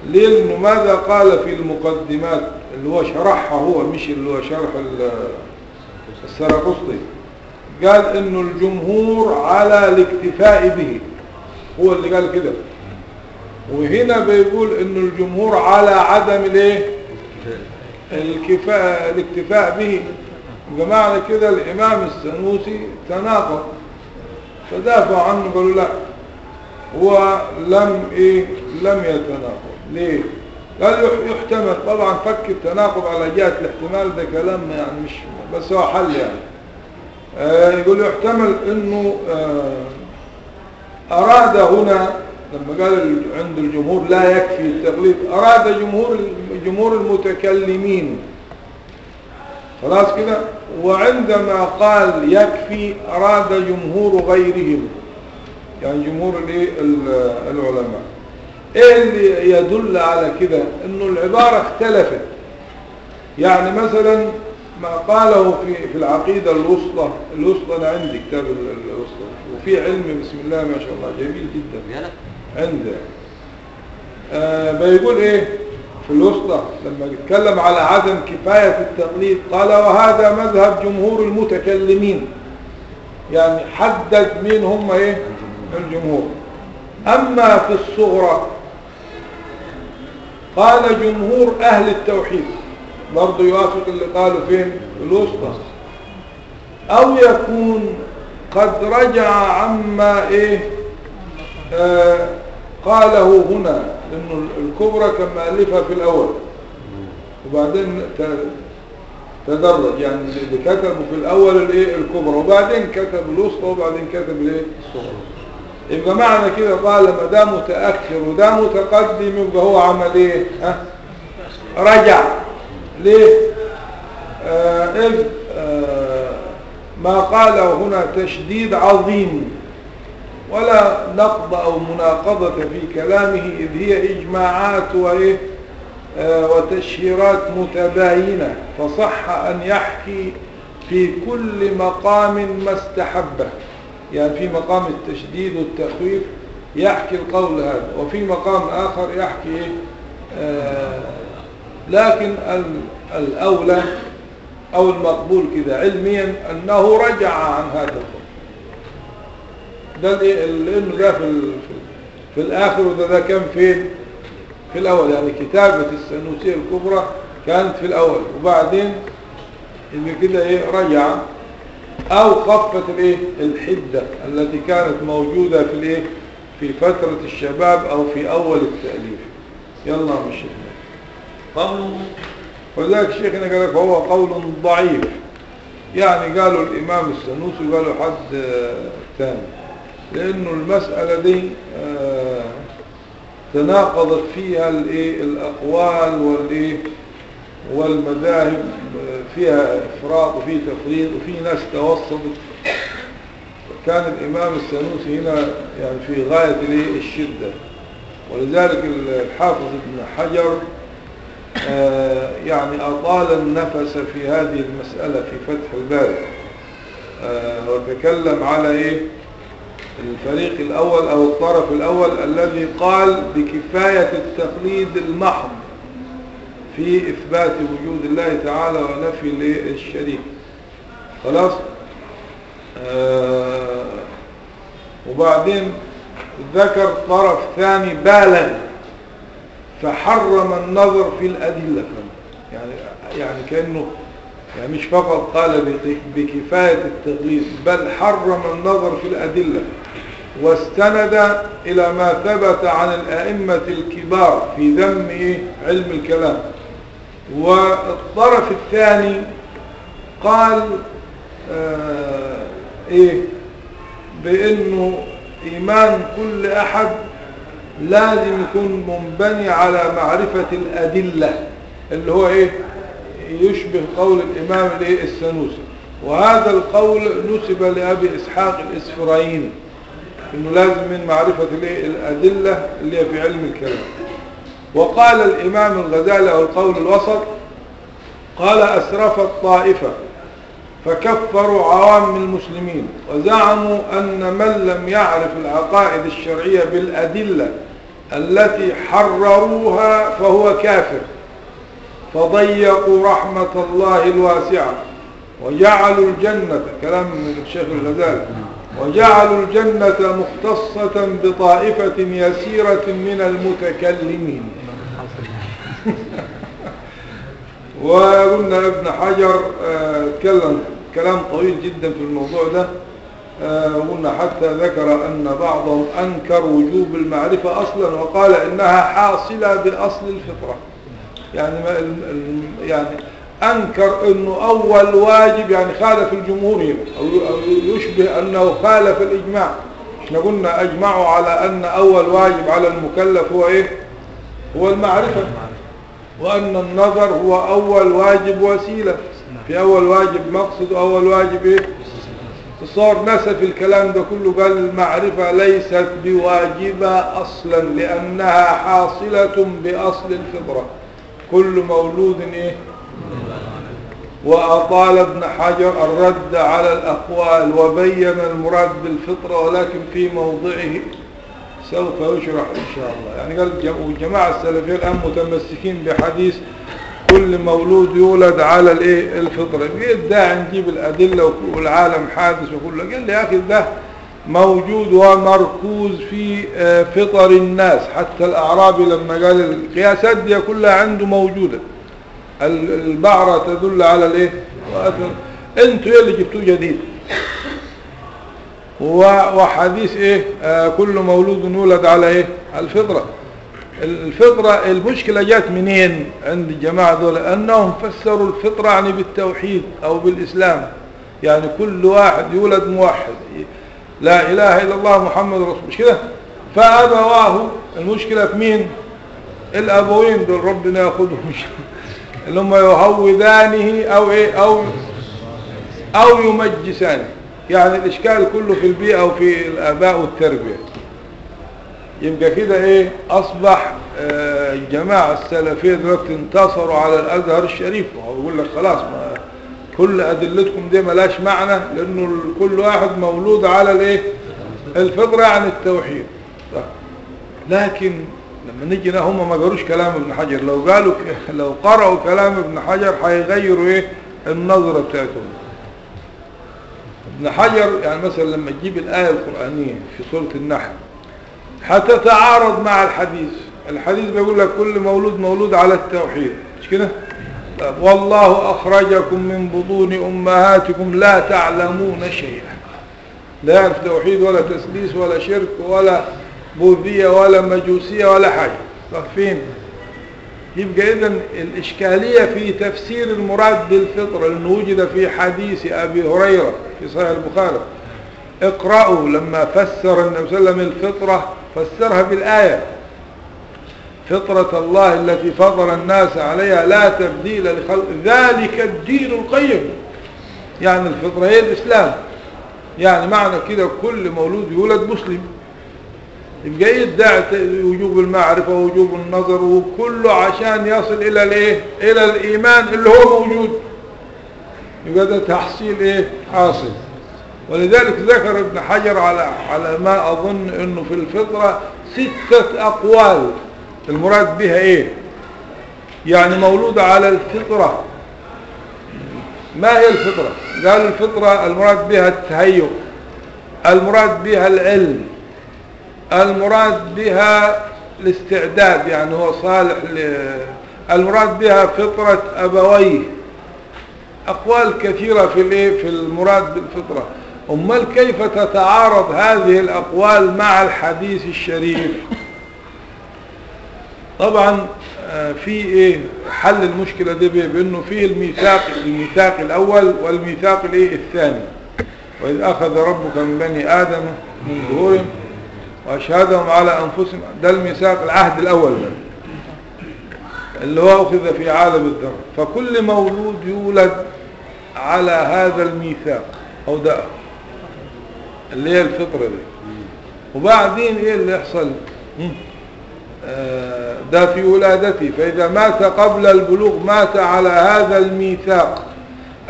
لأنه ماذا قال في المقدمات؟ اللي هو شرحها هو مش اللي هو شرح ال- السرقسطي قال إنه الجمهور على الاكتفاء به. هو اللي قال كده. وهنا بيقول إنه الجمهور على عدم الإيه؟ الكفاء الاكتفاء به. جماعة كده الإمام السنوسي تناقض. فدافع عنه قالوا لا. هو لم إيه؟ لم يتناقض. ليه؟ قال يح- يحتمل. طبعا فك التناقض على جهة الاحتمال ده كلام يعني مش بس هو حل يعني. آه يقول يحتمل إنه آه أراد هنا لما قال ال- عند الجمهور لا يكفي التقليد أراد جمهور جمهور المتكلمين. خلاص كده؟ وعندما قال يكفي أراد جمهور غيرهم. يعني جمهور العلماء. إيه اللي يدل على كده؟ انه العبارة اختلفت. يعني مثلا ما قاله في في العقيدة الوسطى الوسطى أنا عندي كتاب ال- الوسطى وفي علم بسم الله ما شاء الله جميل جدا. عنده آه بيقول إيه؟ في الوسطى لما يتكلم على عدم كفاية التقليد قال وهذا مذهب جمهور المتكلمين. يعني حدد مين هم إيه؟ الجمهور. أما في الصغرى قال جمهور أهل التوحيد. برضه يوافق اللي قالوا فين؟ في الوسطى. أو يكون قد رجع عما إيه؟ آه قاله هنا إنه الكبرى كما الفها في الأول. وبعدين تدرج يعني اللي كتبوا في الأول الإيه؟ الكبرى. وبعدين كتب الوسطى وبعدين كتب الإيه؟ الصغرى. يبقى معنى كده طالما ده متاخر وده متقدم يبقى هو عمل إيه؟ ها؟ رجع. ليه؟ آه إذ آه ما قاله هنا تشديد عظيم. ولا نقض أو مناقضة في كلامه إذ هي إجماعات وإيه؟ آه وتشهيرات متباينة فصح أن يحكي في كل مقام ما استحبه. يعني في مقام التشديد والتخويف يحكي القول هذا وفي مقام آخر يحكي إيه؟ آه لكن ال- الأولى أو المقبول كده علميا أنه رجع عن هذا القول. ده لأنه ده في- في الآخر وده ده كان فين؟ في الأول. يعني كتابة السنوسية الكبرى كانت في الأول وبعدين إن كده إيه؟ رجع أو خفت الإيه؟ الحدة التي كانت موجودة في الإيه؟ في فترة الشباب أو في أول التأليف. يلا مش شيخنا. قوله وذلك شيخنا قال لك هو قول ضعيف. يعني قالوا الإمام السنوسي قالوا حد آه، ثاني. لأنه المسألة دي آه، تناقضت فيها الإيه؟ الأقوال والإيه؟ والمذاهب فيها إفراط وفي تفريط وفي ناس توسطت كان الإمام السنوسي هنا يعني في غاية؟ الشدة ولذلك الحافظ ابن حجر آه، يعني أطال النفس في هذه المسألة في فتح الباري آه، وتكلم على إيه؟ الفريق الأول أو الطرف الأول الذي قال بكفاية التقليد المحض. في إثبات وجود الله تعالى ونفي الإيه؟ الشريك خلاص آه وبعدين ذكر طرف ثاني بالغ فحرم النظر في الأدلة يعني يعني كأنه يعني مش فقط قال بك- بكفاية التغليظ بل حرم النظر في الأدلة واستند إلى ما ثبت عن الأئمة الكبار في ذم إيه؟ علم الكلام والطرف الثاني قال آه إيه؟ بأنه إيمان كل أحد لازم يكون منبني على معرفة الأدلة اللي هو إيه؟ يشبه قول الإمام الإيه؟ السنوسي. وهذا القول نسب لأبي إسحاق الإسفرايني إنه لازم من معرفة الإيه؟ الأدلة اللي هي في علم الكلام. وقال الإمام الغزالي القول الوسط قال أسرفت طائفة فكفروا عوام المسلمين وزعموا أن من لم يعرف العقائد الشرعية بالأدلة التي حرروها فهو كافر فضيقوا رحمة الله الواسعة وجعلوا الجنة كلام من الشيخ الغزالي وجعلوا الجنة مختصة بطائفة يسيرة من المتكلمين. وقلنا ابن حجر آه، تكلم كلام طويل جدا في الموضوع ده. آه، وقلنا حتى ذكر أن بعضهم أنكر وجوب المعرفة أصلا وقال إنها حاصلة بأصل الفطرة. يعني يعني أنكر أنه أول واجب يعني خالف الجمهور هنا أو يشبه أنه خالف الإجماع. إحنا قلنا أجمعوا على أن أول واجب على المكلف هو إيه؟ هو المعرفة. وأن النظر هو أول واجب وسيلة. في أول واجب مقصد وأول واجب إيه؟ صار نسى في الكلام ده كله قال المعرفة ليست بواجبة أصلا لأنها حاصلة بأصل الفطرة. كل مولود إيه؟ وأطال ابن حجر الرد على الأقوال وبين المراد بالفطرة ولكن في موضعه سوف يشرح إن شاء الله. يعني قال الجم- والجماعة السلفية الآن متمسكين بحديث كل مولود يولد على الإيه؟ الفطرة. بيدعي نجيب الأدلة والعالم حادث وكله. قال لي يا أخي ده موجود ومركوز في آه، فطر الناس. حتى الأعرابي لما قال القياسات دي كلها عنده موجودة. ال- البعرة تدل على الإيه؟ أنتوا اللي جبتوه جديد. وحديث إيه؟ آه كل مولود يولد على إيه؟ الفطرة. الفطرة المشكلة جات منين عند الجماعة دول؟ أنهم فسروا الفطرة يعني بالتوحيد أو بالإسلام. يعني كل واحد يولد موحد. لا إله إلا الله محمد رسول مش كده؟ فأبواه المشكلة في مين؟ الأبوين دول ربنا يأخذهم. اللي هم يهودانه أو إيه؟ أو أو يمجسانه. يعني الإشكال كله في البيئة وفي الآباء والتربية. يبقى كده إيه؟ أصبح آه، الجماعة السلفية دلوقتي انتصروا على الأزهر الشريف. وهو يقول لك خلاص ما كل أدلتكم دي ملاش معنى لأنه ال- كل واحد مولود على الإيه؟ الفطرة عن التوحيد. طيب. لكن لما نيجي هم ما قالوش كلام ابن حجر. لو قالوا لو قرأوا كلام ابن حجر هيغيروا إيه؟ النظرة بتاعتهم. ابن حجر يعني مثلا لما تجيب الآية القرآنية في سورة النحل هتتعارض مع الحديث. الحديث بيقول لك كل مولود مولود على التوحيد. مش كده؟ والله أخرجكم من بطون أمهاتكم لا تعلمون شيئا. لا يعرف توحيد ولا تسليس ولا شرك ولا بوذية ولا مجوسية ولا حاجة. فين؟ يبقى إذن الإشكالية في تفسير المراد بالفطرة لأنه وجد في حديث أبي هريرة في صحيح البخاري اقرأوا لما فسر النبي صلى الله عليه وسلم الفطرة فسرها بالآية. فطرة الله التي فطر الناس عليها لا تبديل لخلق ذلك الدين القيم. يعني الفطرة هي الإسلام. يعني معنى كده كل مولود يولد مسلم. يبقى الداعي وجوب المعرفة ووجوب النظر وكله عشان يصل إلى الإيه؟ إلى الإيمان اللي هو موجود. يبقى ده تحصيل إيه؟ حاصل. ولذلك ذكر ابن حجر على على ما أظن إنه في الفطرة ستة أقوال. المراد بها إيه؟ يعني مولودة على الفطرة. ما هي الفطرة؟ قال الفطرة المراد بها التهيؤ. المراد بها العلم. المراد بها الاستعداد يعني هو صالح ل... المراد بها فطرة أبويه. أقوال كثيرة في الايه في المراد بالفطرة. أمال كيف تتعارض هذه الأقوال مع الحديث الشريف؟ طبعا آه، في إيه حل المشكلة دي بأنه في الميثاق الميثاق الأول والميثاق الإيه الثاني. وإذ أخذ ربك من بني آدم من ظهورهم وأشهدهم على أنفسهم. ده الميثاق العهد الأول ده. اللي هو اخذ في عالم الذر فكل مولود يولد على هذا الميثاق أو ده. اللي هي الفطرة دي. وبعدين إيه اللي يحصل؟ آه، ده في ولادته فإذا مات قبل البلوغ مات على هذا الميثاق.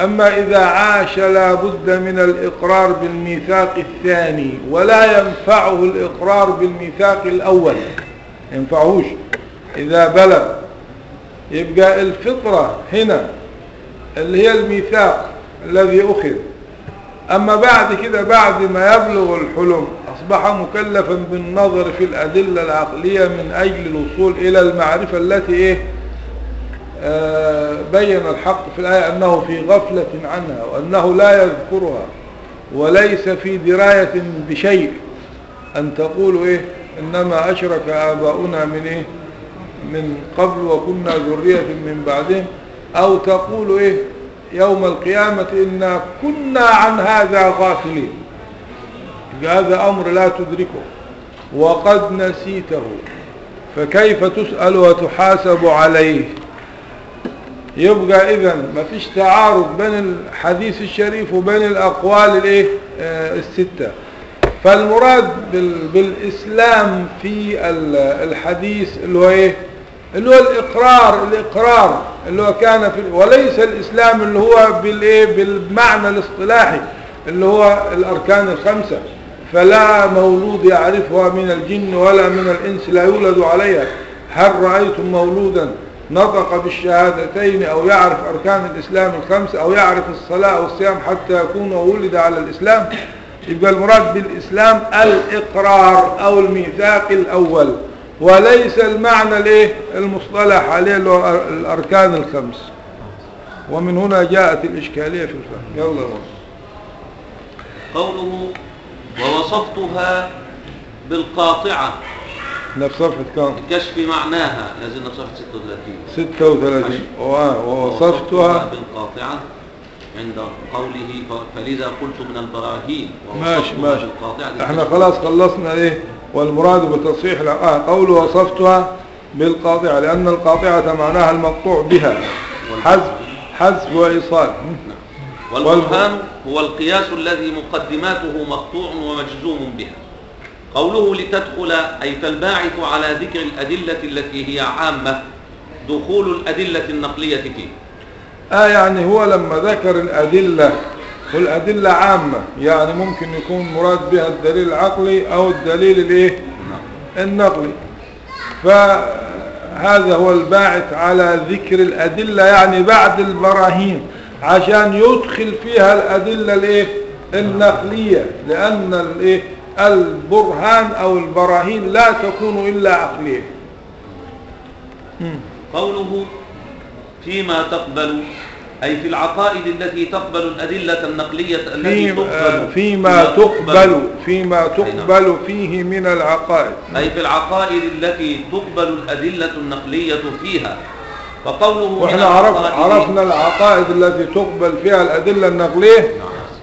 أما إذا عاش لا بد من الإقرار بالميثاق الثاني ولا ينفعه الإقرار بالميثاق الأول. ينفعهوش. إذا بلغ يبقى الفطرة هنا اللي هي الميثاق الذي أخذ. أما بعد كده بعد ما يبلغ الحلم أصبح مكلفا بالنظر في الأدلة العقلية من أجل الوصول إلى المعرفة التي إيه؟ بين الحق في الآية أنه في غفلة عنها وأنه لا يذكرها وليس في دراية بشيء. أن تقولوا إيه؟ إنما أشرك آباؤنا من إيه؟ من قبل وكنا ذرية من بعدهم. أو تقولوا إيه؟ يوم القيامة إنا كنا عن هذا غافلين. هذا أمر لا تدركه. وقد نسيته. فكيف تسأل وتحاسب عليه؟ يبقى إذا ما فيش تعارض بين الحديث الشريف وبين الأقوال الإيه؟ آه الستة. فالمراد بال بالإسلام في الحديث اللي هو إيه؟ اللي هو الإقرار الإقرار اللي هو كان في وليس الإسلام اللي هو بالإيه؟ بالمعنى الاصطلاحي اللي هو الأركان الخمسة. فلا مولود يعرفها من الجن ولا من الإنس لا يولد عليها. هل رأيتم مولودا؟ نطق بالشهادتين أو يعرف أركان الإسلام الخمس أو يعرف الصلاة والصيام حتى يكون ولد على الإسلام يبقى المراد بالإسلام الإقرار أو الميثاق الأول وليس المعنى الايه المصطلح عليه الأركان الخمس. ومن هنا جاءت الإشكالية في الفهم. يلا قوله ووصفتها بالقاطعة. نفس صفحة كام كشف معناها لازلنا في صفحة 36 36 ووصفتها؟ بالقاطعة عند قوله فلذا قلت من البراهين. ماشي ماشي. إحنا خلاص خلصنا إيه؟ والمراد بتصحيح آه قول وصفتها بالقاطعة لأن القاطعة معناها المقطوع بها. حذف حذف وإيصال. والبرهان هو القياس الذي مقدماته مقطوع ومجزوم بها. قوله لتدخل أي فالباعث على ذكر الأدلة التي هي عامة دخول الأدلة النقلية فيه. آه يعني هو لما ذكر الأدلة والأدلة عامة يعني ممكن يكون مراد بها الدليل العقلي أو الدليل الإيه؟ النقلي. فهذا هو الباعث على ذكر الأدلة يعني بعد البراهين عشان يدخل فيها الأدلة الإيه؟ النقلية لأن الإيه؟ البرهان أو البراهين لا تكون إلا عقلية. قوله فيما تقبل أي في العقائد التي تقبل الأدلة النقلية التي تقبل. فيما تقبل فيما تقبل فيه من العقائد. أي في العقائد التي تقبل الأدلة النقلية فيها. فقوله وإحنا عرف عرفنا العقائد التي تقبل فيها الأدلة النقلية.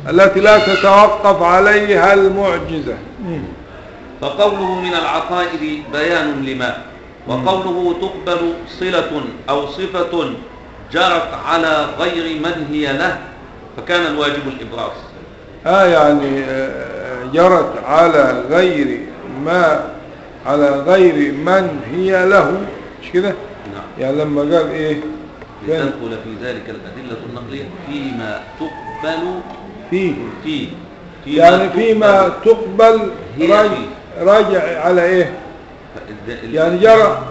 التي لا تتوقف عليها المعجزة. فقوله من العقائد بيان لما وقوله تقبل صلة أو صفة جرت على غير من هي له فكان الواجب الإبراز. آه يعني آه، جرت على غير ما على غير من هي له. مش كده؟ نعم. يعني لما قال إيه؟ لتدخل في ذلك الأدلة النقلية فيما تقبل فيه. فيه. فيما يعني فيما تقبل. راجع, فيه. راجع على إيه؟ يعني جرى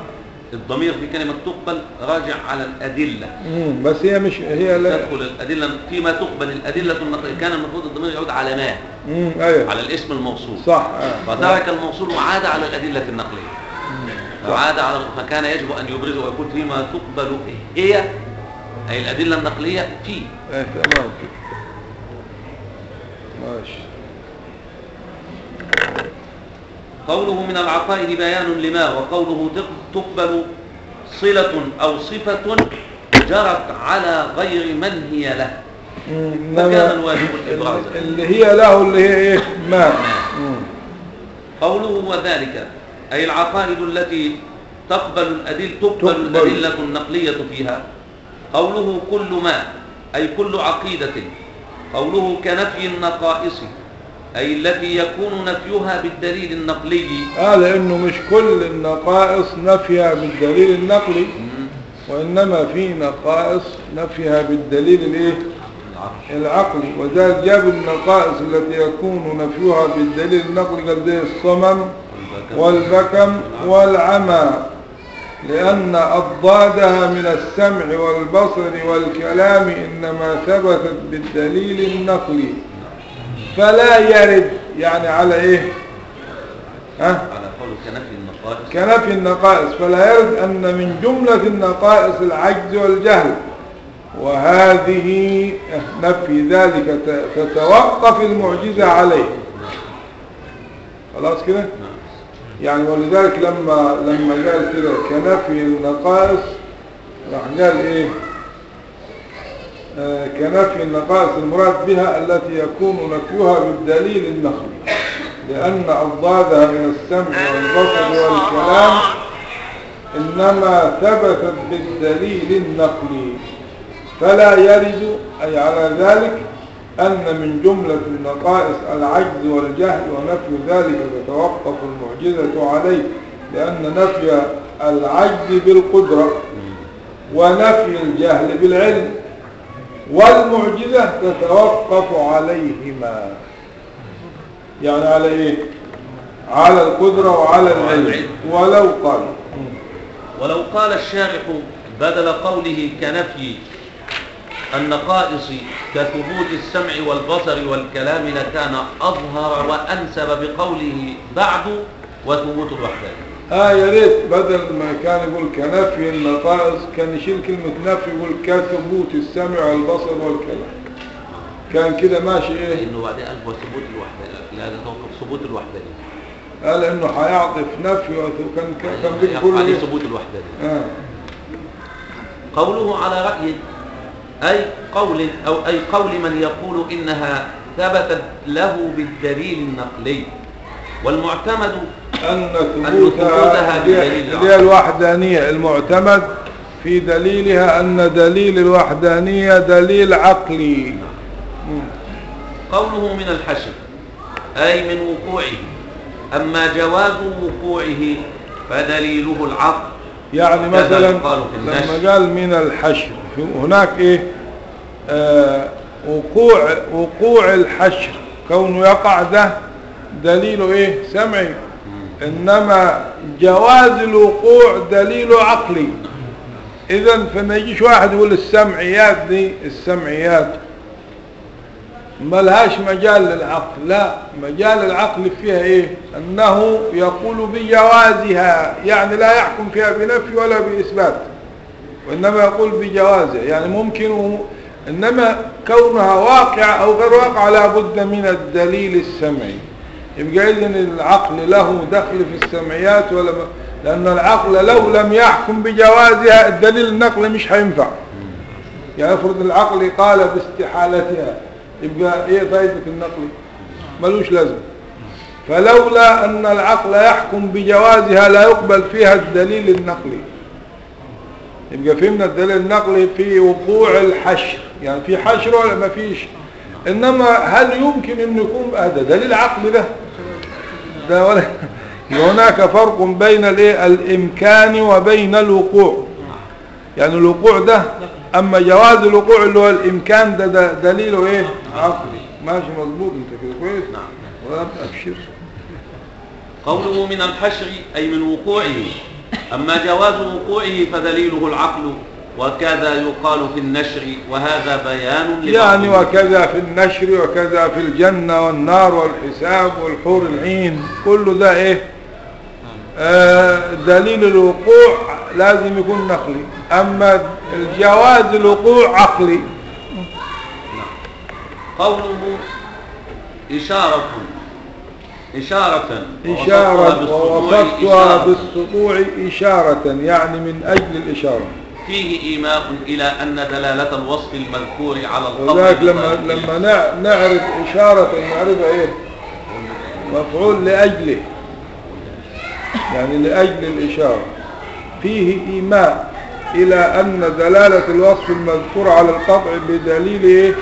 الضمير في كلمة تقبل راجع على الأدلة. مم، بس هي مش هي لا تدخل الأدلة فيما تقبل. الأدلة كان المفروض الضمير يعود على ما؟ مم، أيوه. على الاسم الموصول. صح آه. فترك الموصول وعاد على الأدلة النقلية. فعاد على فكان يجب أن يبرزه ويكون فيما تقبل هي أي الأدلة النقلية فيه. إيه تمام. كده ماشي. قوله من العقائد بيان لما وقوله تق- تقبل صلة أو صفة جرت على غير من هي له. فكان الواجب الإبراز. اللي هي له اللي هي إيه؟ ما. قوله وذلك أي العقائد التي تقبل الأدل تقبل تقبل. الأدلة النقلية فيها. قوله كل ما أي كل عقيدة. قوله كنفي النقائص أي التي يكون نفيها بالدليل النقلي. آه لأنه مش كل النقائص نفيها بالدليل النقلي مم. وإنما في نقائص نفيها بالدليل العقل. العقلي وذلك جاب النقائص التي يكون نفيها بالدليل النقلي قال زي الصمم والبكم والعمى. لأن أضدادها من السمع والبصر والكلام إنما ثبتت بالدليل النقلي. فلا يرد يعني على إيه؟ ها؟ على قول كنفي النقائص. كنفي النقائص. فلا يرد أن من جملة النقائص العجز والجهل. وهذه نفي ذلك تتوقف المعجزة عليه. خلاص كده؟ نعم. يعني ولذلك لما لما قال كده كنفي النقائص راح قال إيه؟ آه كنفي النقائص المراد بها التي يكون نفيها بالدليل النقلي لأن أضدادها من السمع والبصر والكلام إنما ثبتت بالدليل النقلي فلا يرد أي على ذلك أن من جملة النقائص العجز والجهل ونفي ذلك تتوقف المعجزة عليه لأن نفي العجز بالقدرة ونفي الجهل بالعلم والمعجزة تتوقف عليهما. يعني على إيه؟ على القدرة وعلى العلم. ولو قال. ولو قال الشارح بدل قوله كنفي النقائص كثبوت السمع والبصر والكلام لكان أظهر وأنسب بقوله بعد وثبوت الوحدانية آه يا ريت بدل ما كان يقول كنفي النقائص كان يشيل كلمة نفي يقول كثبوت السمع والبصر والكلام. كان كده ماشي إيه؟ لأنه بعدين قال وثبوت الوحدانية لا توقف ثبوت الوحدانية قال إنه هيعطف نفي وث- كان كان بيقول عليه إيه؟ ثبوت الوحدانية آه. قوله على رأي أي قول أو أي قول من يقول إنها ثبتت له بالدليل النقلي. والمعتمد أن ثبوتها بدليل هي الوحدانية المعتمد في دليلها أن دليل الوحدانية دليل عقلي. قوله من الحشر أي من وقوعه. أما جواز وقوعه فدليله العقل. يعني مثلا. لما قال من الحشر هناك إيه؟ آه وقوع وقوع الحشر. كونه يقع ده دليله إيه؟ سمعي. إنما جواز الوقوع دليله عقلي. إذا فما يجيش واحد يقول السمعيات دي السمعيات ملهاش مجال للعقل. لا مجال العقل فيها إيه؟ أنه يقول بجوازها يعني لا يحكم فيها بنفي ولا بإثبات. وإنما يقول بجوازها يعني ممكن. إنما كونها واقعة أو غير واقعة لابد من الدليل السمعي يبقى إذن العقل له دخل في السمعيات ولا. لأن العقل لو لم يحكم بجوازها الدليل النقل مش هينفع يعني افرض العقل قال باستحالتها يبقى إيه فائدة النقل ملوش لازمة فلولا أن العقل يحكم بجوازها لا يقبل فيها الدليل النقلي يبقى فهمنا الدليل النقلي في وقوع الحشر. يعني في حشر ولا ما فيش؟ إنما هل يمكن أن يكون هذا دليل عقلي ده؟ ده ولا (laughs) هناك فرق بين الإيه؟ الإمكان وبين الوقوع. يعني الوقوع ده أما جواز الوقوع اللي هو الإمكان ده, ده دليله إيه؟ عقلي. ماشي مظبوط. أنت كده كويس؟ نعم. ولا أبشر. قوله من الحشر أي من وقوعه. أما جواز وقوعه فدليله العقل وكذا يقال في النشر وهذا بيان يعني وكذا في النشر وكذا في الجنة والنار والحساب والحور العين كل ده إيه؟ آه دليل الوقوع لازم يكون نقلي. أما الجواز الوقوع عقلي. قوله إشارة إشارة. إشارة ووصفتها بالسطوع إشارة. يعني من أجل الإشارة. فيه إيماء إلى أن دلالة الوصف المذكور على القطع وذلك لما. لما نع- نعرف إشارة نعرفها إيه؟ مفعول لأجله. يعني لأجل الإشارة. فيه إيماء إلى أن دلالة الوصف المذكور على القطع بدليل إيه؟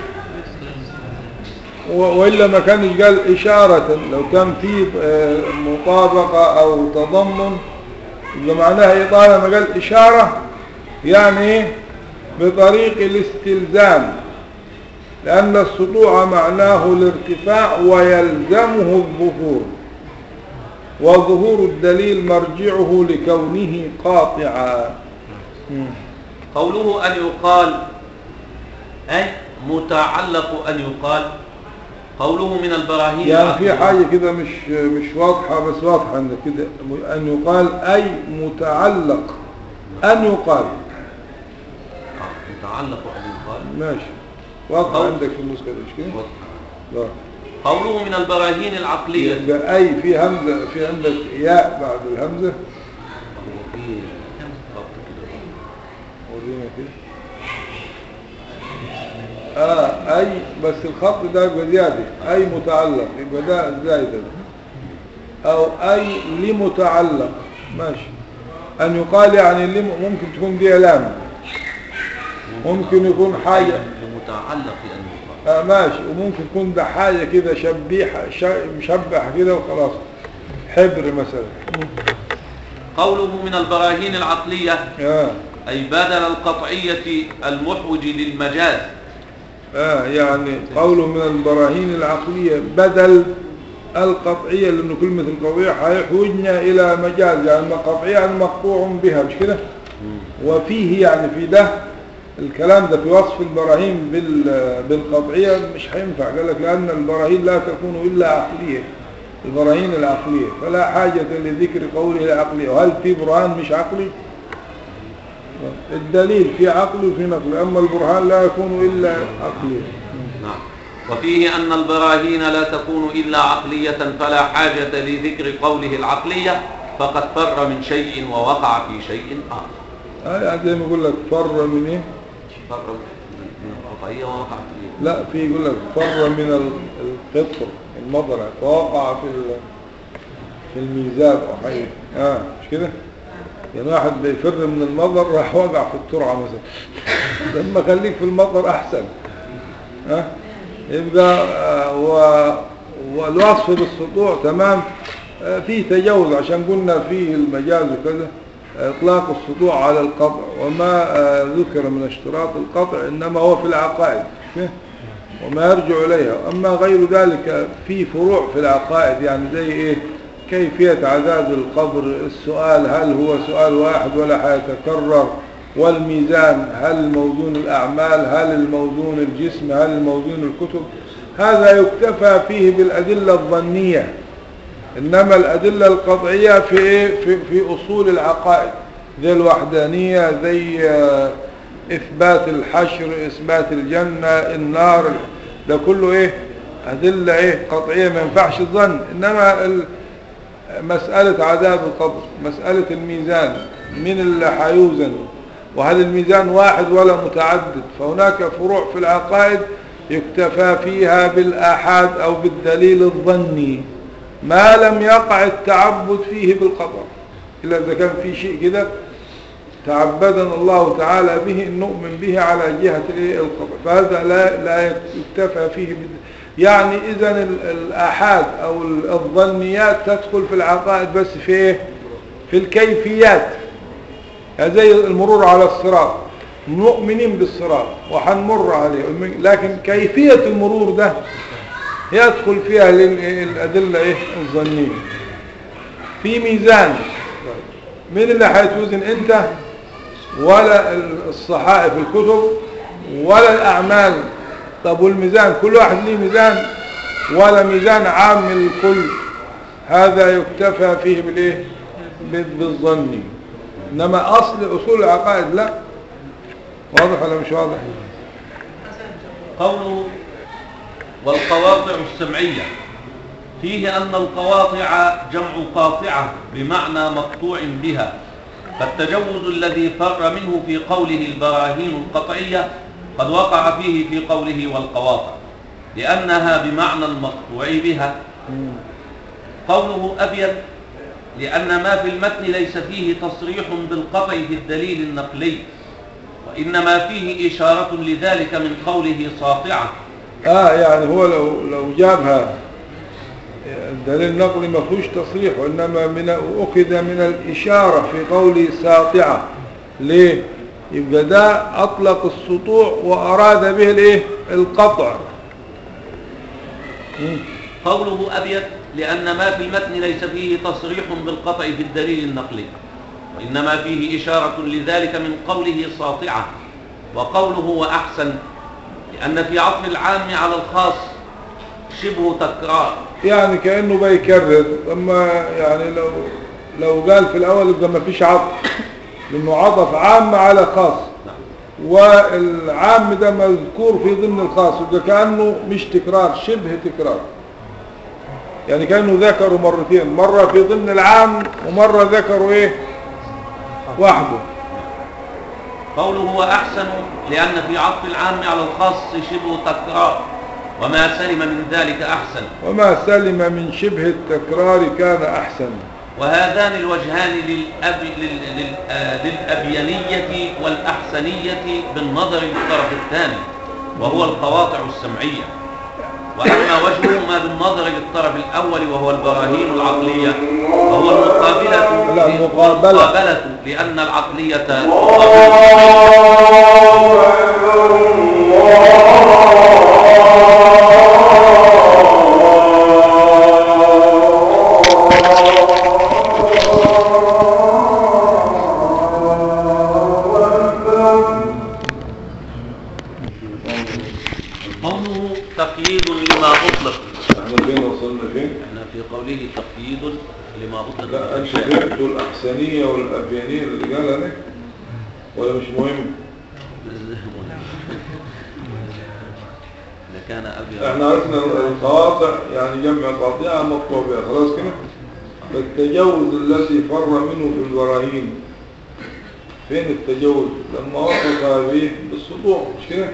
وإلا ما كانش قال إشارة. لو كان في آه، مطابقة أو تضمن يبقى معناها إيه طالما قال إشارة يعني إيه؟ بطريق الاستلزام. لأن السطوع معناه الارتفاع ويلزمه الظهور وظهور الدليل مرجعه لكونه قاطعا. قوله أن يقال أي متعلق أن يقال؟ قوله من البراهين يعني في. حاجة كده مش مش واضحة بس واضحة عندك كده أن يقال أي متعلق أن يقال آه، متعلق أن يقال ماشي واضحة. عندك في النسخة مش كده؟ واضح. لا. قوله من البراهين العقلية يبقى أي في همزة في عندك ياء بعد الهمزة هو في كده. ورينا كده آه أي بس الخط ده يبقى زياده أي متعلق يبقى ده زايد. ده أو أي لمتعلق. ماشي. أن يقال يعني لم ممكن تكون دي لام ممكن يكون حاجة. لمتعلق يقال. آه ماشي. وممكن تكون ده حاجة كده شبيحة مشبح كده وخلاص. حبر مثلا. قوله من البراهين العقلية آه. أي بدل القطعية المحوج للمجاز. آه يعني قوله من البراهين العقلية بدل القطعية لأنه كلمة القطعية حيحوجنا إلى مجاز يعني قطعية مقطوع بها مش كده؟ وفيه يعني في ده الكلام ده في وصف البراهين بال- بالقطعية مش هينفع. قال لك لأن البراهين لا تكون إلا عقلية البراهين العقلية فلا حاجة لذكر قوله العقلية. وهل في برهان مش عقلي؟ الدليل في عقل وفي نقل أما البرهان لا يكون إلا عقلي نعم. وفيه أن البراهين لا تكون إلا عقلية فلا حاجة لذكر قوله العقلية فقد فر من شيء ووقع في شيء آخر. آه يعني زي ما يقول لك فر من إيه؟ فر من القطعية ووقع في لا في يقول لك فر من ال- القطر المضرع فوقع في في الميزاب أو حاجة آه مش كده؟ يعني واحد بيفر من المطر راح وقع في الترعة مثلا. لما خليك في المطر أحسن. ها؟ يبقى آه و... والوصف بالسطوع تمام. آه فيه تجاوز عشان قلنا فيه المجاز وكذا. إطلاق السطوع على القطع وما آه ذكر من اشتراط القطع إنما هو في العقائد؟ وما يرجع إليها. أما غير ذلك في فروع في العقائد يعني زي إيه؟ كيفية عذاب القبر؟ السؤال هل هو سؤال واحد ولا حيتكرر؟ والميزان هل موزون الأعمال؟ هل الموزون الجسم؟ هل الموزون الكتب؟ هذا يكتفى فيه بالأدلة الظنية. إنما الأدلة القطعية في, إيه؟ في, في أصول العقائد زي الوحدانية زي آه، إثبات الحشر إثبات الجنة النار ده كله إيه؟ أدلة إيه؟ قطعية ما ينفعش الظن. إنما مسألة عذاب القبر مسألة الميزان من اللي حيوزن؟ وهل الميزان واحد ولا متعدد فهناك فروع في العقائد يكتفى فيها بالآحاد أو بالدليل الظني. ما لم يقع التعبد فيه بالقطع إلا إذا كان في شيء كده تعبدنا الله تعالى به نؤمن به على جهة؟ القطع فهذا لا لا يكتفى فيه بد... يعني إذا ال- الآحاد أو ال- الظنيات تدخل في العقائد بس في إيه؟ في الكيفيات. يعني زي المرور على الصراط. مؤمنين بالصراط وحنمر عليه. لكن كيفية المرور ده يدخل فيها الأدلة إيه؟ الظنية. في ميزان. مين اللي هيتوزن أنت؟ ولا الصحائف الكتب ولا الأعمال طب والميزان؟ كل واحد ليه ميزان ولا ميزان عام للكل هذا يكتفى فيه بالإيه؟ بال- بالظن. إنما أصل أصول العقائد لا. واضح ولا مش واضح؟ قوله والقواطع السمعية. فيه أن القواطع جمع قاطعة بمعنى مقطوع بها. فالتجوز الذي فر منه في قوله البراهين القطعية قد وقع فيه في قوله والقواطع لأنها بمعنى المقطوع بها. قوله أبيض لأن ما في المتن ليس فيه تصريح بالقطع في الدليل النقلي وإنما فيه إشارة لذلك من قوله ساطعة. آه يعني هو لو لو جابها الدليل النقلي ما فيهوش تصريح وإنما من أخذ من الإشارة في قوله ساطعة. ليه؟ يبقى ده أطلق السطوع وأراد به الإيه؟ القطع. قوله أبيض لأن ما في المتن ليس فيه تصريح بالقطع في الدليل النقلي وإنما فيه إشارة لذلك من قوله ساطعة وقوله وأحسن لأن في عطف العام على الخاص شبه تكرار. يعني كأنه بيكرر أما يعني لو لو قال في الأول يبقى ما فيش عطف. لأنه عطف عام على خاص. نعم. والعام ده مذكور في ضمن الخاص يبقى كأنه مش تكرار شبه تكرار. يعني كأنه ذكروا مرتين مرة في ضمن العام ومرة ذكروا إيه؟ وحده. قوله وأحسن لأن في عطف العام على الخاص شبه تكرار وما سلم من ذلك أحسن. وما سلم من شبه التكرار كان أحسن. وهذان الوجهان للأب... لل... لل... آه، للأبينية والأحسنية بالنظر للطرف الثاني وهو القواطع السمعية وأما وجههما بالنظر للطرف الأول وهو البراهين العقلية فهو المقابلة لا، المقابلة. المقابلة لأن العقلية تقابل قوله إذا كان أبيض إحنا عرفنا القواطع يعني جمع قاطعة مقطوع بها خلاص كده؟ التجوز الذي فر منه في البراهين فين التجوز لما وصف به بالسطوع مش كده؟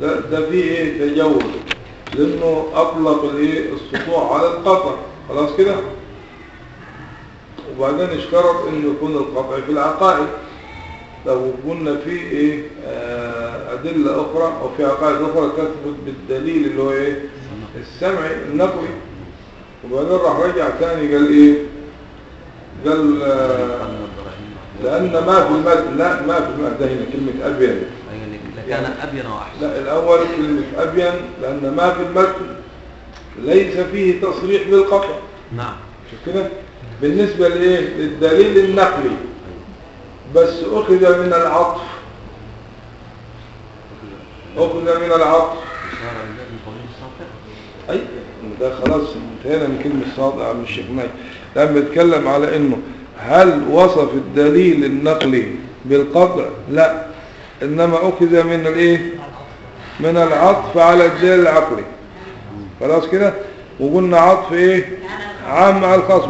ده, ده فيه إيه؟ تجوز لأنه أطلق الإيه؟ السطوع على القطع خلاص كده؟ وبعدين اشترط انه يكون القطع في العقائد. لو قلنا في إيه آه، أدلة أخرى أو في عقائد أخرى تثبت بالدليل اللي هو إيه السمعي النقلي وبعدين راح رجع تاني قال إيه قال آه، لأن ما في المتن لا ما في المتن ده هنا كلمة أبين. لكان أبين وأحسن. لا الأول كلمة أبين لأن ما في المتن ليس فيه تصريح بالقطع. نعم. شوف كده. بالنسبة لإيه؟ للدليل النقلي. بس أخذ من العطف. أخذ من العطف. من أي؟ ده خلاص انتهينا من كلمة صادق عم الشيخ ناي لما بيتكلم على إنه هل وصف الدليل النقلي بالقطع؟ لا. إنما أخذ من الإيه؟ من العطف على الدليل العقلي. خلاص كده؟ وقلنا عطف إيه؟ عام على الخاص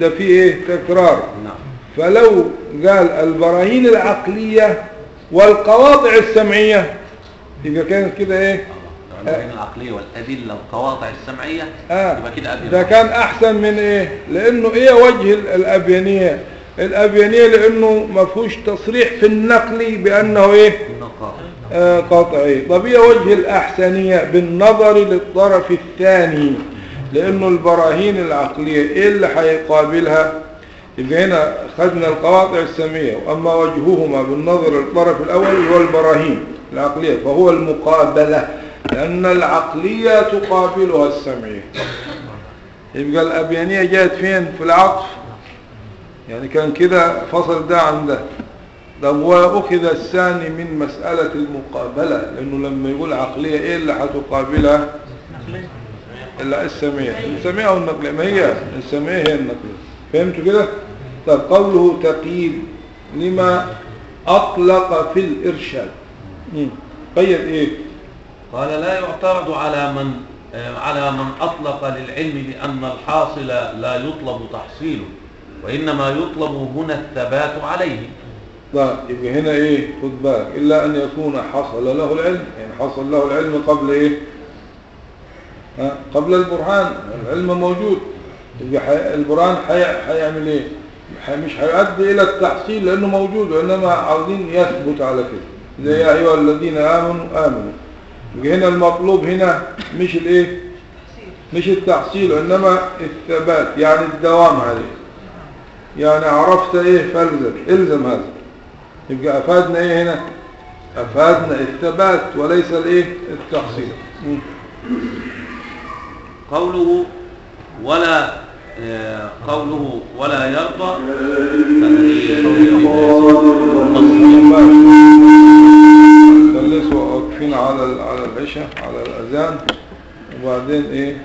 ده, فيه إيه؟ تكرار. نعم. فلو قال البراهين العقلية والقواطع السمعية يبقى كانت كده إيه؟ بين العقلية والأدلة القواطع السمعية آه. يبقى كده أبين ده كان أحسن من إيه؟ لأنه إيه وجه ال- الأبيانية؟ الأبيانية لأنه ما فيهوش تصريح في النقل بأنه إيه؟ آه قطعي طب إيه وجه الأحسنية؟ بالنظر للطرف الثاني لأنه البراهين العقلية إيه اللي هيقابلها؟ يبقى هنا خدنا القواطع السمعيه وأما وجههما بالنظر للطرف الأول هو البراهين العقلية فهو المقابلة لأن العقلية تقابلها السمعية. يبقى الأبيانية جاءت فين؟ في العطف. يعني كان كده فصل ده عن ده. طب وأخذ الثاني من مسألة المقابلة لأنه لما يقول عقلية إيه اللي هتقابلها؟ إلا السمية السمية أو النقلية ما هي؟ السمية هي النقلية فهمتوا كده؟ طب قوله تقييد لما أطلق في الإرشاد. قيد إيه؟ قال لا يعترض على من على من أطلق للعلم بأن الحاصل لا يطلب تحصيله وإنما يطلب هنا الثبات عليه. طيب يبقى هنا إيه؟ خد بالك إلا أن يكون حصل له العلم. يعني حصل له العلم قبل إيه؟ ها؟ قبل البرهان. العلم موجود. يبقى حي... البرهان حي... هيعمل إيه؟ حي... مش هيؤدي إلى التحصيل لأنه موجود وإنما عاوزين يثبت على كده. زي يا أيها الذين آمنوا آمنوا. يبقى هنا المطلوب هنا مش الإيه؟ مش التحصيل وإنما الثبات يعني الدوام عليه. يعني عرفت إيه؟ فالزم إلزم هذا. يبقى أفادنا إيه هنا؟ أفادنا الثبات وليس الإيه؟ التحصيل. قوله ولا قوله ولا يرضى خلصوا واقفين على على العشاء على الأذان وبعدين إيه؟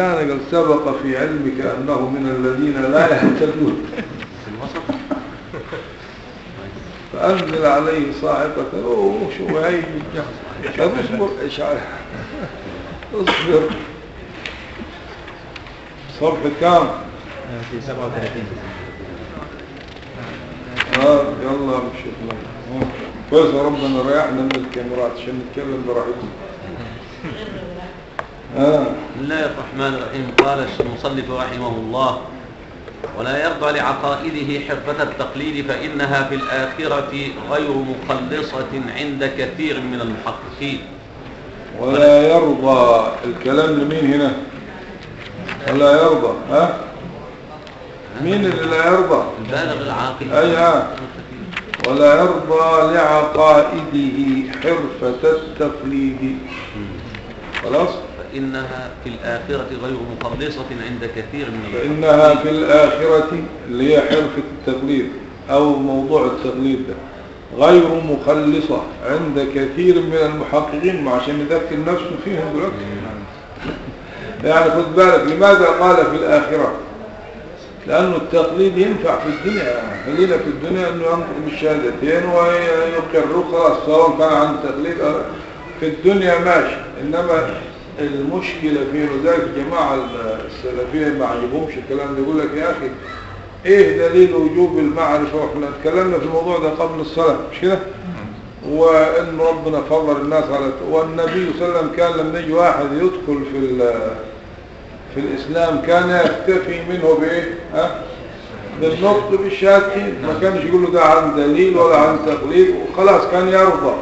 كان قد سبق في علمك أنه من الذين لا يهتدون. فأنزل عليه صاعقة. أوه شو هاي طب اصبر اصبر. صفحة كام؟ في 37 آه يلا مهدي. كويس ربنا ريحنا من الكاميرات عشان نتكلم براحتنا. آه. بسم الله الرحمن الرحيم قال المصنف رحمه الله ولا يرضى لعقائده حرفة التقليد فإنها في الآخرة غير مخلصة عند كثير من المحققين ولا يرضى الكلام لمين هنا ولا يرضى ها مين اللي لا يرضى البالغ العاقل أي آه. ولا يرضى لعقائده حرفة التقليد خلاص فإنها في الآخرة غير مخلصة عند كثير من فإنها في الآخرة اللي هي حرفة التقليد أو موضوع التقليد ده. غير مخلصة عند كثير من المحققين عشان يذكر نفسه فيهم دلوقتي. يعني خد بالك لماذا قال في الآخرة؟ لأنه التقليد ينفع في الدنيا. خلينا في الدنيا أنه ينطق بالشهادتين ويقر خلاص سواء كان عن تقليد أو في الدنيا ماشي إنما المشكلة في ذلك جماعة السلفية ما عجبهمش الكلام ده يقول لك يا أخي إيه دليل وجوب المعرفة؟ وإحنا اتكلمنا في الموضوع ده قبل الصلاة مش كده؟ وإن ربنا فضل الناس على والنبي صلى الله عليه وسلم كان لما يجي واحد يدخل في في الإسلام كان يكتفي منه بإيه؟ ها؟ بالنطق بالشهادتين ما كانش يقول له ده عن دليل ولا عن تقليد وخلاص كان يرضى.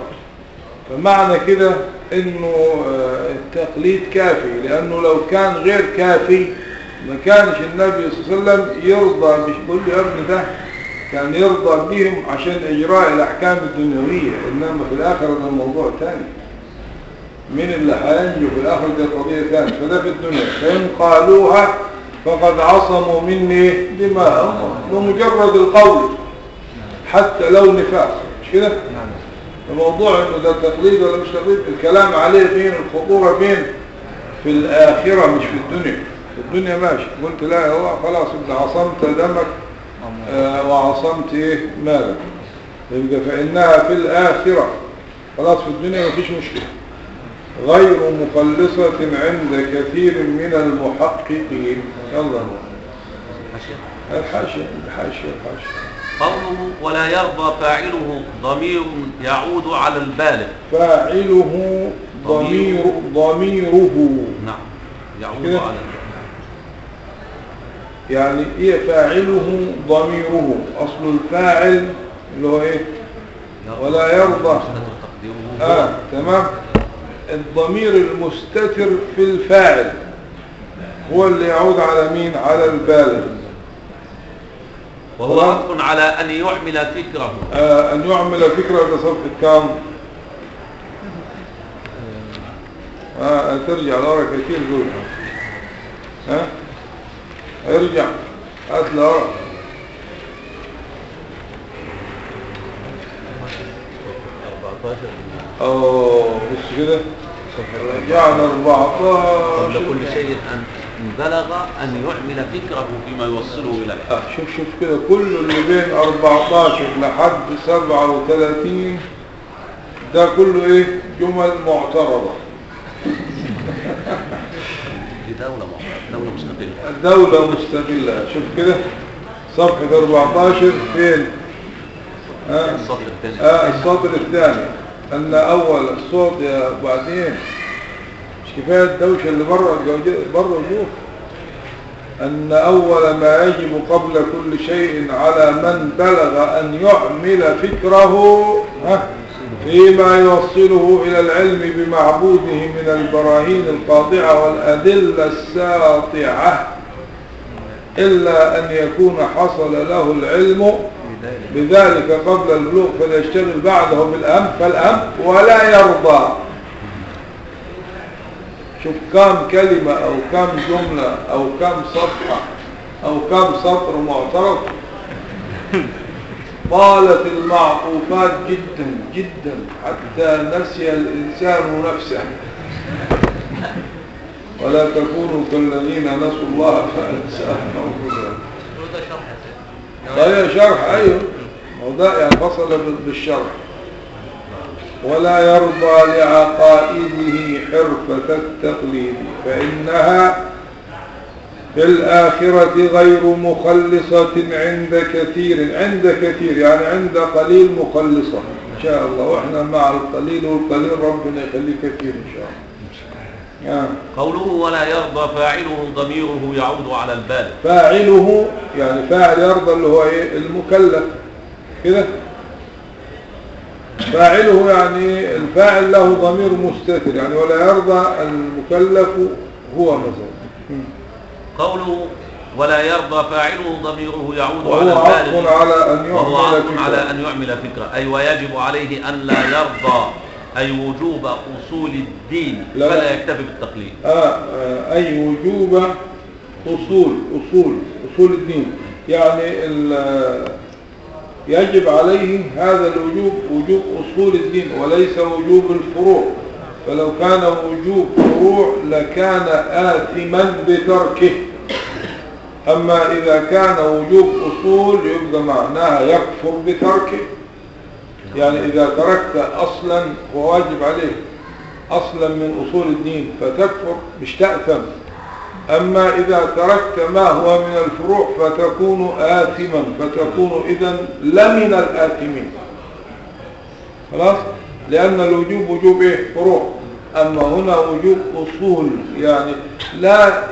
فمعنى كده إنه آه، التقليد كافي لأنه لو كان غير كافي ما كانش النبي صلى الله عليه وسلم يرضى مش يا ابني ده كان يرضى بهم عشان إجراء الأحكام الدنيوية إنما في الاخره ده موضوع ثاني مين اللي هينجو في الاخره دي قضية ثانية فده في الدنيا. فإن قالوها فقد عصموا مني دماءهم بمجرد القول حتى لو نفاق. مش كده؟ الموضوع إنه ده تقليد ولا مش تقليد الكلام عليه فين الخطورة فين؟ في الآخرة مش في الدنيا. في الدنيا ماشي. قلت لا يا الله خلاص انت عصمت دمك آه، وعصمت إيه؟ مالك. يبقى فإنها في الآخرة. خلاص في الدنيا مفيش مشكلة. غير مخلصة عند كثير من المحققين. يلا. حاشية. الحاشية الحاشية الحاشية. قوله ولا يرضى فاعله ضمير يعود على البالغ. فاعله ضمير. ضميره. نعم. يعود. على البالغ. يعني إيه فاعله ضميره. أصل الفاعل اللي هو إيه؟ ولا يرضى. آه تمام. الضمير المستتر في الفاعل هو اللي يعود على مين؟ على البالغ. وهو عطف على أن يحمل فكره. آه أن يعمل فكرة لصفحة كام آه ترجع لورا كثير دول ها؟ ارجع هات لورا. 14 أوه بص كده؟ رجعنا 14 قبل كل شيء أن إن بلغ أن يحمل فكره فيما يوصله إلى الحق. شوف شوف كده كل اللي بين 14 لحد 37 ده كله إيه؟ جمل معترضة. دي دولة معترضة دولة مستقلة. الدولة مستقلة. شوف كده صفحة 14 فين؟ آه. السطر الثاني آه السطر الثاني أن أول الصوت يا بعدين كفاية الدوشة اللي بره بره الجوف أن أول ما يجب قبل كل شيء على من بلغ أن يعمل فكره فيما يوصله إلى العلم بمعبوده من البراهين القاطعة والأدلة الساطعة. إلا أن يكون حصل له العلم بذلك قبل البلوغ فليشتغل بعده بالأمر فالأمر ولا يرضى. شوف كم كلمة أو كم جملة أو كم صفحة أو كم سطر معترض. (laughs) طالت المعطوفات جدا جدا حتى نسي الإنسان نفسه. (laughs) ولا تكونوا كالذين نسوا الله فأنساهم. أنفسهم ده شرح يا سيدي. ده شرح أيوه. وده يعني فصل بال- بالشرح. ولا يرضى لعقائده حرفة التقليد فإنها في الآخرة غير مخلصة عند كثير عند كثير يعني عند قليل مخلصة إن شاء الله. وإحنا مع القليل والقليل ربنا يخليه كثير إن شاء الله. يعني قوله ولا يرضى فاعله ضميره يعود على البالغ فاعله يعني فاعل يرضى اللي هو إيه؟ المكلف. كده؟ فاعله يعني الفاعل له ضمير مستتر يعني ولا يرضى المكلف هو مثلا قوله ولا يرضى فاعله ضميره يعود على البالغ على أن وهو عطف على. أن يعمل فكرة. أي ويجب عليه أن لا يرضى أي وجوب أصول الدين لا. فلا يكتفي بالتقليد. آه آه أي وجوب أصول أصول أصول الدين. يعني ال- يجب عليه هذا الوجوب وجوب أصول الدين وليس وجوب الفروع. فلو كان وجوب فروع لكان آثما بتركه. أما إذا كان وجوب أصول يبقى معناها يكفر بتركه. يعني إذا تركت أصلا هو واجب عليك أصلا من أصول الدين فتكفر مش تأثم. أما إذا تركت ما هو من الفروع فتكون آثما فتكون إذا لمن الآثمين. خلاص؟ لأن الوجوب وجوب إيه؟ فروع. أما هنا وجوب أصول يعني لا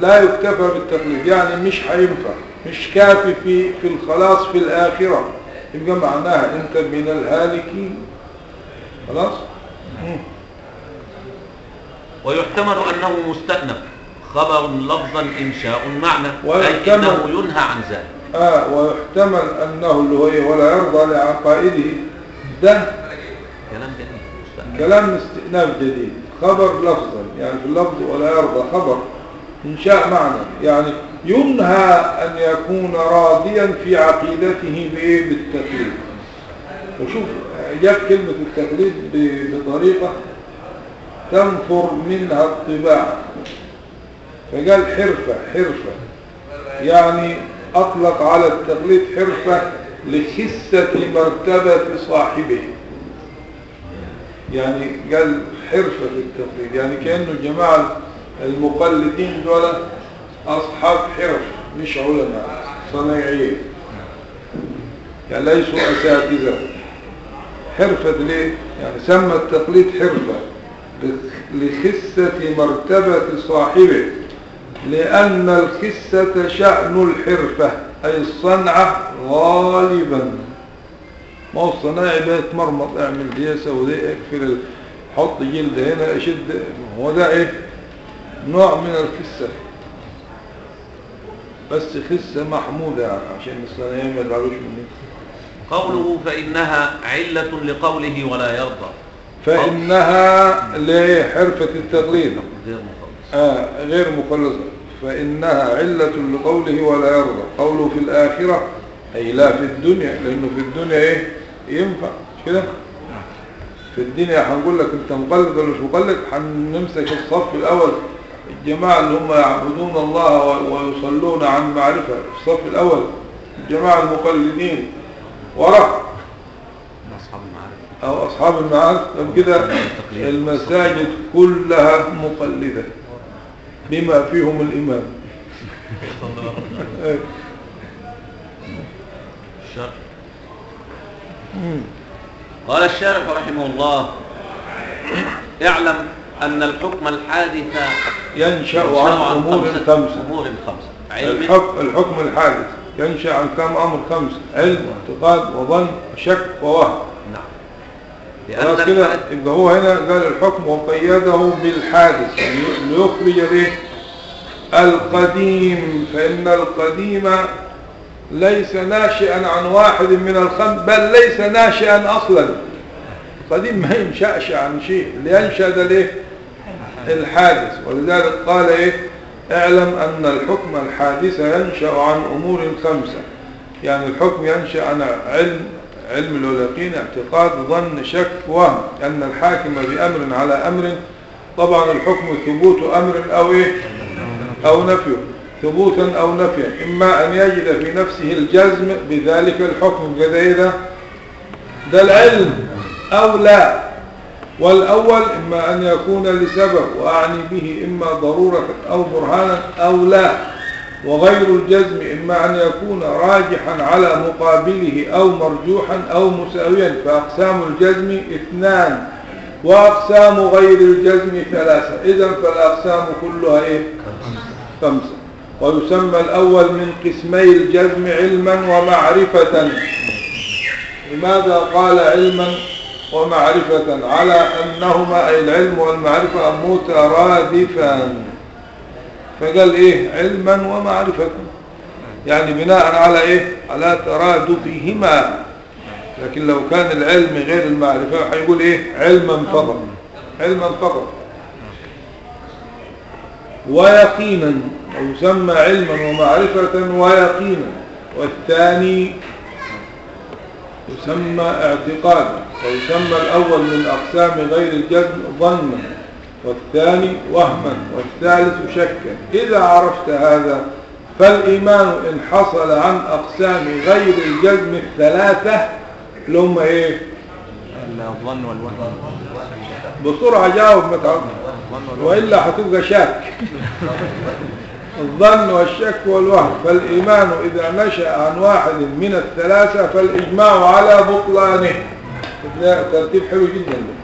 لا يكتفى بالتقليد يعني مش هينفع مش كافي في في الخلاص في الآخرة. يبقى معناها أنت من الهالكين. خلاص. ويحتمل أنه مستأنف. خبر لفظا إنشاء معنى أي إنه ينهى عن ذلك. آه ويحتمل أنه اللي هو إيه ولا يرضى لعقائده. ده كلام مستأنف كلام استئناف جديد. خبر لفظا يعني في اللفظ ولا يرضى خبر إنشاء معنى. يعني ينهى أن يكون راضيا في عقيدته بإيه؟ بالتقليد. وشوف جاب كلمة التقليد بطريقة تنفر منها الطباع. فقال حرفة حرفة. يعني أطلق على التقليد حرفة لخسة مرتبة صاحبه. يعني قال حرفة في التقليد. يعني كأنه جماعة المقلدين دول أصحاب حرف مش علماء صنايعيين. يعني ليسوا أساتذة. حرفة ليه؟ يعني سمى التقليد حرفة لخسة مرتبة صاحبه. لأن الخسة شأن الحرفة أي الصنعة غالبا. ما هو الصناعي بقى يتمرمط اعمل سوي دي اقفل حط جلد هنا أشد. هو ده إيه؟ نوع من الخسة بس خسة محمودة عشان الصناعي ما يزعلوش مني. قوله فإنها علة لقوله ولا يرضى. فإنها لحرفة مخلص آه غير مخلصة. فإنها علة لقوله ولا يرضى. قوله في الآخرة أي لا في الدنيا لأنه في الدنيا إيه؟ ينفع. مش كده؟ في الدنيا هنقول لك أنت مقلد ولا مش مقلد؟ هنمسك الصف الأول. الجماعة اللي هم يعبدون الله ويصلون عن معرفة في الصف الأول. الجماعة المقلدين. ورا. أصحاب المعارف. أو أصحاب المعارف. طب كده المساجد كلها مقلدة. بما فيهم الإمام (laughs) قال الشارح رحمه الله اعلم أن الحكم الحادث ينشأ عن أمور خمسة أمور خمسة. علم. الحكم, الحكم الحادث ينشأ عن كم أمر خمسة؟ علم واعتقاد وظن وشك ووهم. لأن كده يبقى هو هنا قال الحكم وقيده بالحادث. ليخرج به القديم فإن القديم ليس ناشئا عن واحد من الخمس بل ليس ناشئا أصلا. القديم ما ينشأش عن شيء اللي ينشأ ده ليه؟ الحادث. ولذلك قال إيه؟ اعلم أن الحكم الحادث ينشأ عن أمور خمسة. يعني الحكم ينشأ عن علم علم اليقين اعتقاد ظن شك وهم أن الحاكم بأمر على أمر طبعا الحكم ثبوت أمر أو إيه؟ أو نفيه ثبوتا أو نفيا إما أن يجد في نفسه الجزم بذلك الحكم ده ده العلم أو لا؟ والأول إما أن يكون لسبب وأعني به إما ضرورة أو برهانا أو لا. وغير الجزم إما أن يكون راجحا على مقابله أو مرجوحا أو مساويا فأقسام الجزم اثنان وأقسام غير الجزم ثلاثة. إذا فالأقسام كلها إيه؟ خمسة. ويسمى الأول من قسمي الجزم علما ومعرفة. لماذا قال علما ومعرفة؟ على أنهما أي العلم والمعرفة مترادفان فقال إيه؟ علما ومعرفة. يعني بناء على إيه؟ على ترادفهما. لكن لو كان العلم غير المعرفة هيقول إيه؟ علما فقط. علما فقط. ويقينا. ويسمى علما ومعرفة ويقينا. والثاني يسمى اعتقادا. ويسمى الأول من أقسام غير الجزم ظنا. والثاني وهما والثالث شكا. إذا عرفت هذا فالإيمان إن حصل عن أقسام غير الجزم الثلاثة اللي هم إيه؟ الظن والوهم. بسرعة جاوب ما تعرف. وإلا هتبقى شاك. الظن والشك والوهم. فالإيمان إذا نشأ عن واحد من الثلاثة فالإجماع على بطلانه. ترتيب حلو جدا. ده.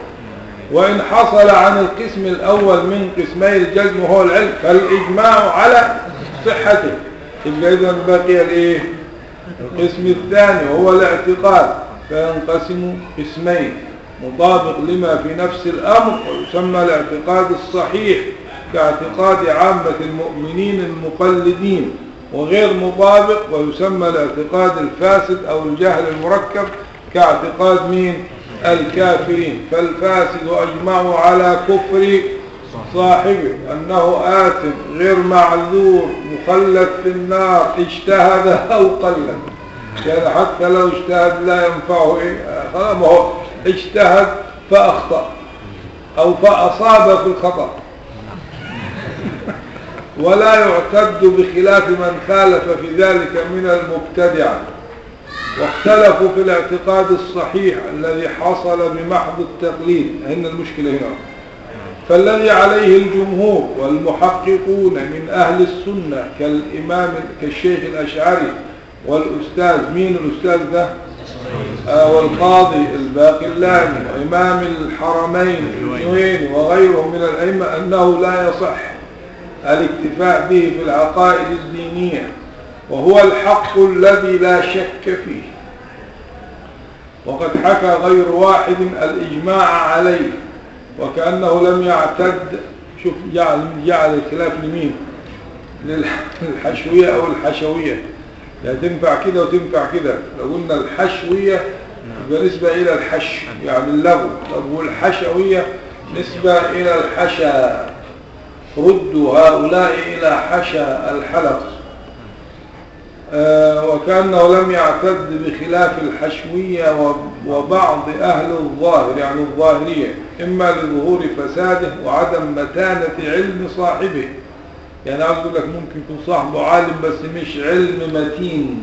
وإن حصل عن القسم الأول من قسمي الجزم وهو العلم فالإجماع على صحته. يبقى إذا بقي الإيه؟ القسم الثاني وهو الاعتقاد. فينقسم قسمين مطابق لما في نفس الأمر ويسمى الاعتقاد الصحيح كاعتقاد عامة المؤمنين المقلدين وغير مطابق ويسمى الاعتقاد الفاسد أو الجهل المركب كاعتقاد مين؟ الكافرين فالفاسد أجمعوا على كفر صاحبه أنه آثم غير معذور مخلد في النار اجتهد أو قلد. يعني حتى لو اجتهد لا ينفعه إيه؟ خلاص ما هو اجتهد فأخطأ أو فأصاب في الخطأ. ولا يعتد بخلاف من خالف في ذلك من المبتدعة واختلفوا في الاعتقاد الصحيح الذي حصل بمحض التقليد. هنا المشكلة هنا. فالذي عليه الجمهور والمحققون من أهل السنة كالإمام كالشيخ الأشعري والأستاذ مين الأستاذ ده؟ آه والقاضي الباقلاني وإمام الحرمين الجويني وغيرهم من الأئمة أنه لا يصح الاكتفاء به في العقائد الدينية. وهو الحق الذي لا شك فيه. وقد حكى غير واحد الإجماع عليه وكأنه لم يعتد شوف جعل, جعل الخلاف لمين؟ للحشوية أو الحشوية. لا تنفع كده وتنفع كده. لو قلنا الحشوية بالنسبة إلى الحش يعني اللغو. طب والحشوية نسبة إلى الحشا. ردوا هؤلاء إلى حشا الحلق. وكأنه لم يعتد بخلاف الحشوية وبعض أهل الظاهر يعني الظاهرية إما لظهور فساده وعدم متانة علم صاحبه. يعني عاوز أقول لك ممكن يكون صاحبه عالم بس مش علم متين.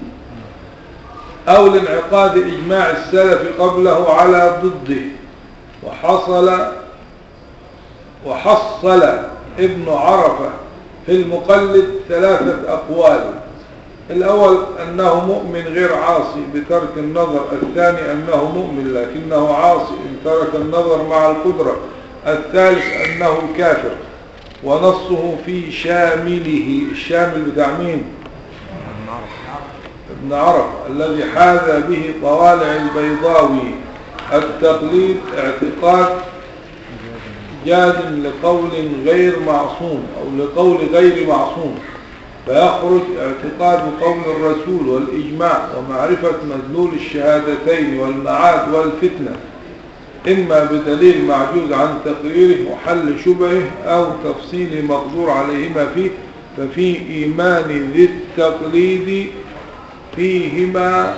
أو لانعقاد إجماع السلف قبله على ضده. وحصل وحصل ابن عرفة في المقلد ثلاثة أقوال. الأول أنه مؤمن غير عاصي بترك النظر الثاني أنه مؤمن لكنه عاصي إن ترك النظر مع القدرة الثالث أنه كافر ونصه في شامله. الشامل بتاع مين؟ ابن عرف الذي حاذى به طوالع البيضاوي. التقليد اعتقاد جاد لقول غير معصوم أو لقول غير معصوم. فيخرج اعتقاد قول الرسول والإجماع ومعرفة مدلول الشهادتين والمعاد والفتنة إما بدليل معجوز عن تقريره وحل شبهه أو تفصيل مقدور عليهما فيه ففي إيمان ذي التقليد فيهما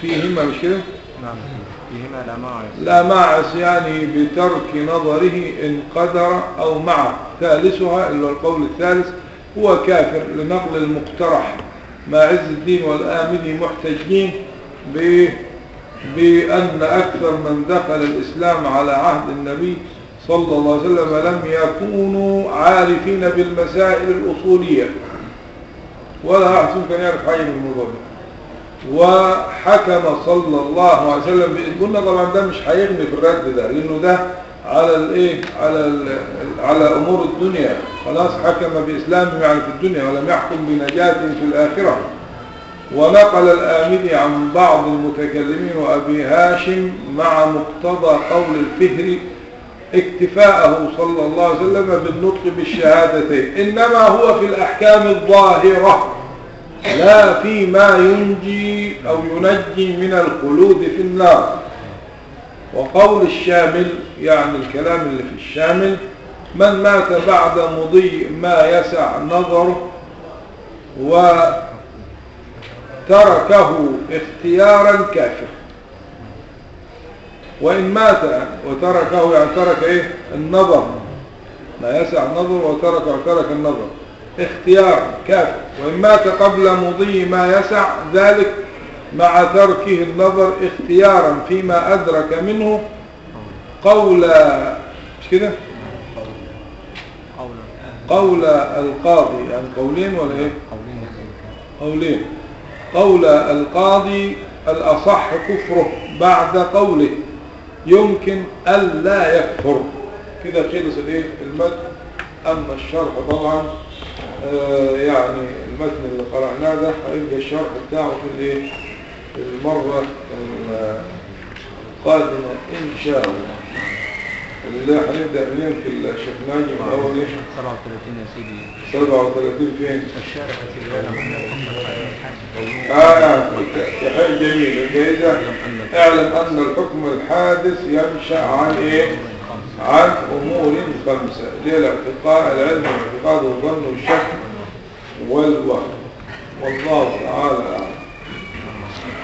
فيهما مش كده؟ نعم. فيهما لا ماعز لا معس يعني بترك نظره إن قدر أو معه. ثالثها اللي هو القول الثالث هو كافر لنقل المقترح مع عز الدين والآمني محتجين بأن أكثر من دخل الإسلام على عهد النبي صلى الله عليه وسلم لم يكونوا عارفين بالمسائل الأصولية. ولا أحسن كان يعرف حاجة من الموضوع ده وحكم صلى الله عليه وسلم قلنا طبعا ده مش هيغني في الرد ده لأنه ده على الايه؟ على على امور الدنيا. خلاص حكم بإسلامه يعني في الدنيا ولم يحكم بنجاة في الآخرة. ونقل الآمدي عن بعض المتكلمين وأبي هاشم مع مقتضى قول الفهري اكتفاءه صلى الله عليه وسلم بالنطق بالشهادتين. إنما هو في الأحكام الظاهرة لا فيما ينجي أو ينجي من الخلود في النار. وقول الشامل يعني الكلام اللي في الشامل من مات بعد مضي ما يسع نظره وتركه اختيارا كافر وإن مات وتركه يعني ترك إيه؟ النظر. ما يسع النظر وترك وترك النظر. اختيار كافر. وإن مات قبل مضي ما يسع ذلك مع تركه النظر اختيارا فيما أدرك منه قول مش كده؟ قول القاضي يعني قولين ولا إيه؟ قولين. قول القاضي الأصح كفره بعد قوله. يمكن ألا يكفر. كده خلص الإيه؟ المتن. أما الشرح طبعا آه يعني المتن اللي قرأناه ده هيبقى الشرح بتاعه في الإيه؟ المرة القادمة إن شاء الله. اللي هنبدأ منين في الشيخ ناجي من أول إيه 37 يا سيدي. 37 فين؟ الشارع في آه. تحية جميل. الجائزة اعلم أن الحكم الحادث ينشأ عن إيه؟ عن أمور خمسة. اللي هي الاعتقاد العلم والاعتقاد والظن والشك والوهم. والله تعالى أعلم.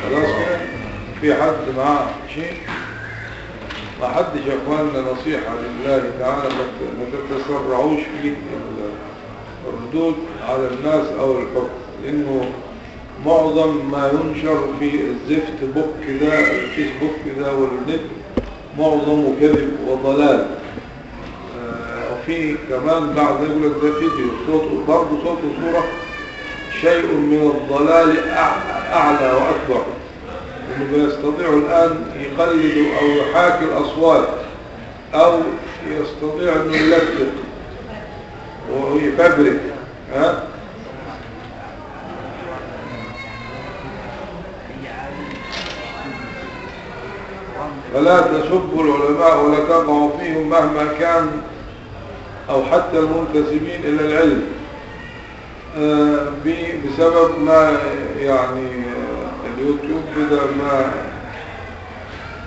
خلاص؟ في حد معاه شيء ما حدش يا اخواننا نصيحة لله تعالى ما تتسرعوش في ال- الردود على الناس أو الحكم لأنه معظم ما ينشر في الزفت بوك ده الفيسبوك ده والنت معظمه كذب وضلال آه، وفي كمان بعض يقول لك ده فيديو صوت برضه صوت وصورة شيء من الضلال أع- أعلى وأكبر. إنه بيستطيع الآن يقلد أو يحاكي الأصوات أو يستطيع أنه يلتق ويفبرك ها؟ فلا تسبوا العلماء ولا تقعوا فيهم مهما كان أو حتى المنتسبين إلى العلم. بسبب ما يعني آه، اليوتيوب بدأ ما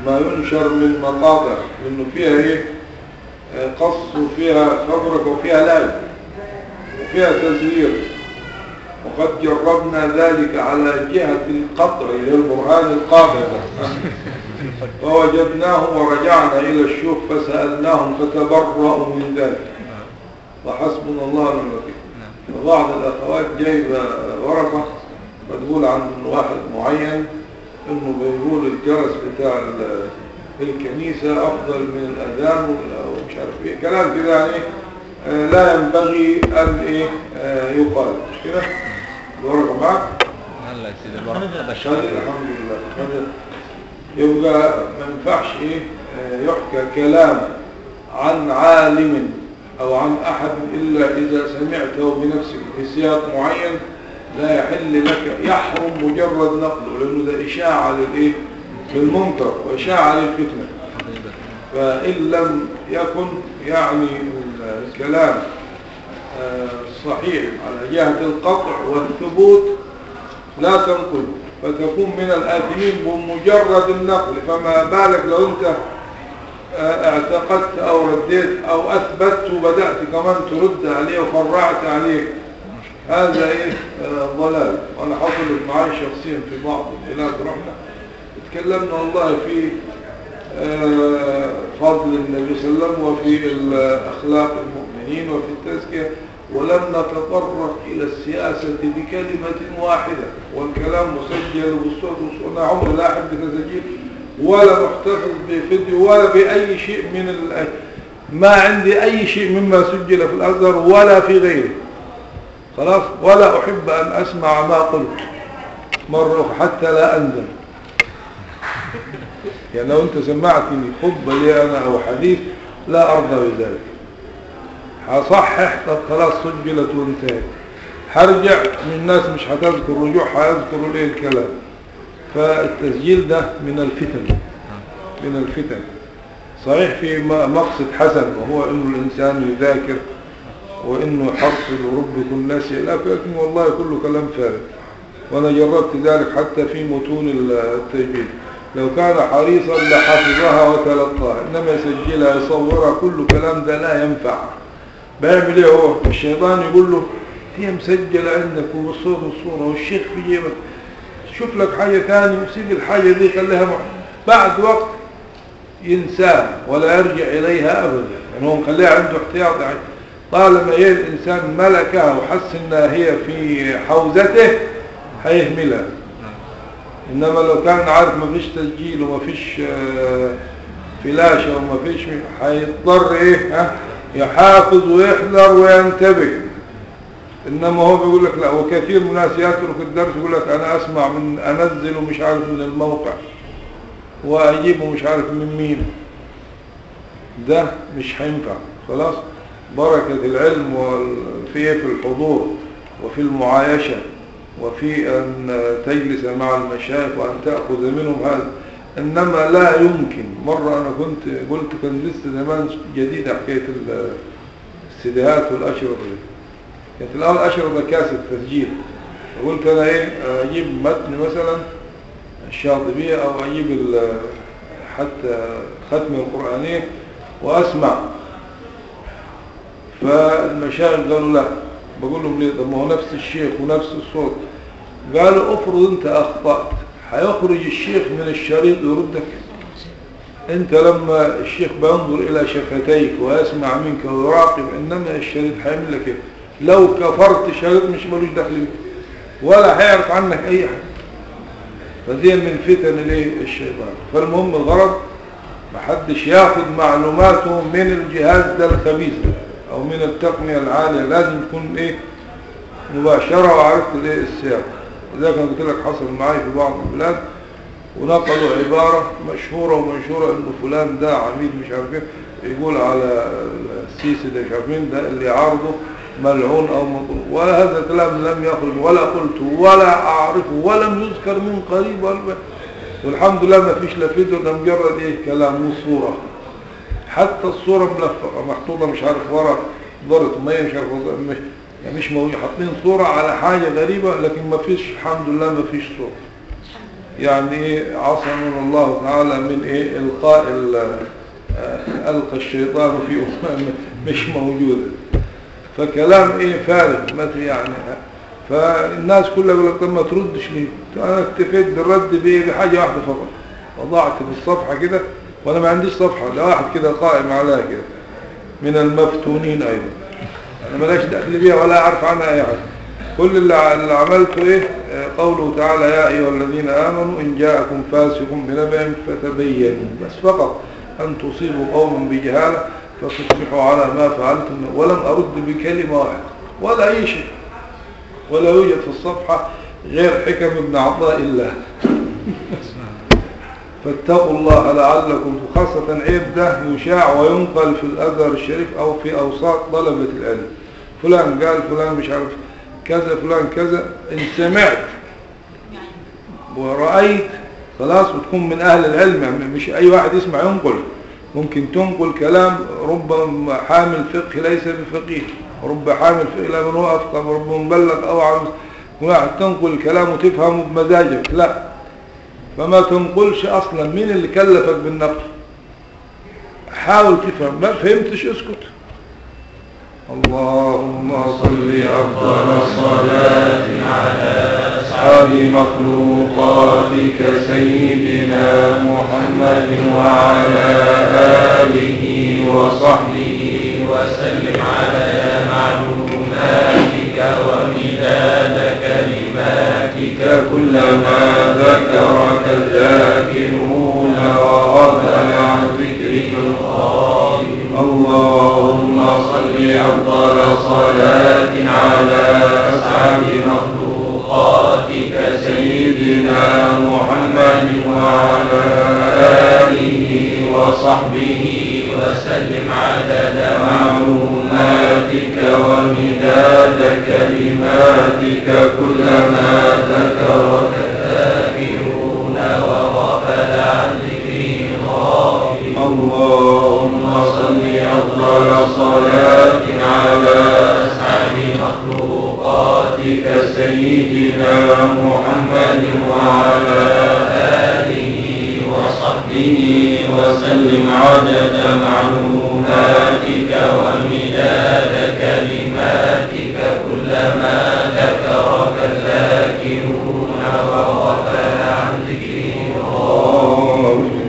ما ينشر من مقاطع لأنه فيها إيه؟ آه، قص وفيها فبرك وفيها لعب وفيها تزوير. وقد جربنا ذلك على جهة القطع إلى البرهان القاطع (laughs) فوجدناه ورجعنا إلى الشيوخ فسألناهم فتبرأوا من ذلك. وحسبنا الله ونعم الوكيل. وبعض الأخوات جايبة ورقة بتقول عن واحد معين إنه بيقول الجرس بتاع ال- الكنيسة أفضل من الأذان ولا- ومش عارف إيه كلام كده يعني آه، لا ينبغي أن إيه آه، يقال مش كده؟ الورقة معك؟ هلا يا سيدي الحمد لله. يبقى ما ينفعش إيه آه، يحكى كلام عن عالم أو عن أحد إلا إذا سمعته بنفسك في سياق معين لا يحل لك يحرم مجرد نقله لأنه ده اشاعة للإيه؟ للمنكر واشاعة للفتنة. فإن لم يكن يعني الكلام آه، صحيح على جهة القطع والثبوت لا تنقل فتكون من الآثمين بمجرد النقل. فما بالك لو أنت اعتقدت أو رديت أو أثبتت وبدأت كمان ترد عليه وفرعت عليه. هذا آه، ضلال. وأنا حصلت معي شخصيا في بعض البلاد رحنا تكلمنا والله في آه، فضل النبي صلى الله عليه وسلم وفي أخلاق المؤمنين وفي التزكية. ولم نتطرق إلى السياسة بكلمة واحدة. والكلام مسجل بالصوت والصوت أنا عمري لا أحب تسجيل ولا محتفظ بفيديو ولا بأي شيء من ال... ما عندي أي شيء مما سجل في الأزهر ولا في غيره. خلاص؟ ولا أحب أن أسمع ما قلت مرة حتى لا أندم يعني لو أنت سمعتني خطبة لي أنا أو حديث لا أرضى بذلك. هصحح خلاص سجلت وانتهت. هرجع من الناس مش هتذكر رجوع هيذكروا ليه الكلام؟ فالتسجيل ده من الفتن. من الفتن. صحيح في مقصد حسن وهو إنه الإنسان يذاكر وإنه يحصل ورب كل ناس لكن والله كله كلام فارغ. وأنا جربت ذلك حتى في متون التجويد لو كان حريصا لحفظها وتلقاها. إنما يسجلها يصورها كل كلام ده لا ينفع. بيعمل إيه هو؟ الشيطان يقول له هي مسجلة عندك وبالصوت والصورة والشيخ في جيبك شوف لك حاجة ثانية وسيب الحاجة دي خليها بعد وقت ينساها ولا يرجع إليها أبدا. يعني هو مخليها عنده احتياط. يعني طالما إيه الإنسان ملكها وحس إنها هي في حوزته هيهملها. إنما لو كان عارف ما فيش تسجيل وما فيش آه، فلاشة وما فيش هيضطر إيه؟ ها؟ يحافظ ويحذر وينتبه. إنما هو بيقول لك لا وكثير من الناس يترك الدرس يقول لك أنا أسمع من أنزل ومش عارف من الموقع واجيبه مش عارف من مين. ده مش هينفع. خلاص؟ بركة العلم في إيه؟ في الحضور وفي المعايشة وفي أن تجلس مع المشايخ وأن تأخذ منهم هذا. إنما لا يمكن. مرة أنا كنت قلت كان لسه زمان جديدة حكاية ال- السيديهات والأشرطة دي. كانت الأول أشرطة كاسة تسجيل قلت أنا إيه أجيب متن مثلا الشاطبية أو أجيب حتى ختم القرآنية وأسمع. فالمشايخ قالوا لا. بقول لهم ليه؟ طب ما هو نفس الشيخ ونفس الصوت. قالوا افرض أنت أخطأت. هيخرج الشيخ من الشريط ويردك. أنت لما الشيخ بينظر إلى شفتيك ويسمع منك ويراقب إنما الشريط هيعمل لك إيه لو كفرت شريط مش ملوش دخل بيه ولا هيعرف عنك أي حاجة. فدي من فتن الايه الشيطان فالمهم الغرض محدش ياخد معلوماته من الجهاز ده الخبيث أو من التقنية العالية. لازم تكون إيه؟ مباشرة وعرفت الايه السياق لذلك أنا قلت لك حصل معي في بعض البلاد ونقلوا عبارة مشهورة ومنشورة إنه فلان ده عميد مش عارف إيه يقول على السيسي ده مش عارف مين ده اللي يعارضه ملعون أو مطلوب. ولا هذا الكلام لم يخرج ولا قلت ولا اعرفه ولم يذكر من قريب. والحمد لله ما فيش فيديو ده مجرد إيه؟ كلام وصورة. حتى الصورة ملفقة محطوطة مش عارف ورا ضرة مية مش عارف مش يعني مش موجود حاطين صورة على حاجة غريبة لكن ما فيش الحمد لله ما فيش صورة. يعني إيه؟ عصمنا الله تعالى من إيه؟ إلقاء ال- آه، ألقى الشيطان في أمم مش موجودة. فكلام إيه فارغ في يعني. فالناس كلها يقول لك ما تردش ليه؟ أنا اكتفيت بالرد بايه بحاجة واحدة فقط. وضعت في الصفحة كده وأنا ما عنديش صفحة ده واحد كده قائم عليها كده. من المفتونين أيضا. أنا ملاش دخل بيها ولا أعرف عنها أي حاجة. كل اللي عملته إيه؟ قوله تعالى يا أيها الذين آمنوا إن جاءكم فاسق بنبأ فتبينوا. بس فقط أن تصيبوا قوما بجهالة. فتصبحوا على ما فعلتم ولم أرد بكلمة واحدة ولا أي شيء. ولا يوجد في الصفحة غير حكم ابن عطاء الله. فاتقوا الله لعلكم خاصة عيب ده يشاع وينقل في الأزهر الشريف أو في أوساط طلبة العلم. فلان قال فلان مش عارف كذا فلان كذا. إن سمعت ورأيت خلاص وتكون من أهل العلم يعني مش أي واحد يسمع ينقل. ممكن تنقل كلام رب حامل فقه ليس بفقيه. رب حامل فقه لا من هو أفقه رب مبلغ أو عن واحد تنقل الكلام وتفهمه بمزاجك. لا. فما تنقلش أصلا. مين اللي كلفك بالنقل حاول تفهم. ما فهمتش اسكت. اللهم صل أفضل الصلاه على أصحاب مخلوقاتك سيدنا محمد وعلى آله وصحبه وسلم على معلوماتك ومداد كلماتك كلما ذكرك الذاكرون وغفل أفضل صلاة على أسعد مخلوقاتك سيدنا محمد وعلى آله وصحبه وسلم عدد معلوماتك ومداد كلماتك كلما ذكرك الذاكرون وغفل عن ذكره اللهم صل أفضل صلاة أسعد مخلوقاتك سيدنا محمد وعلى آله وصحبه وسلم عدد معلوماتك ومداد كلماتك كلما ذكرك الذاكرون وغفل عن ذكره الله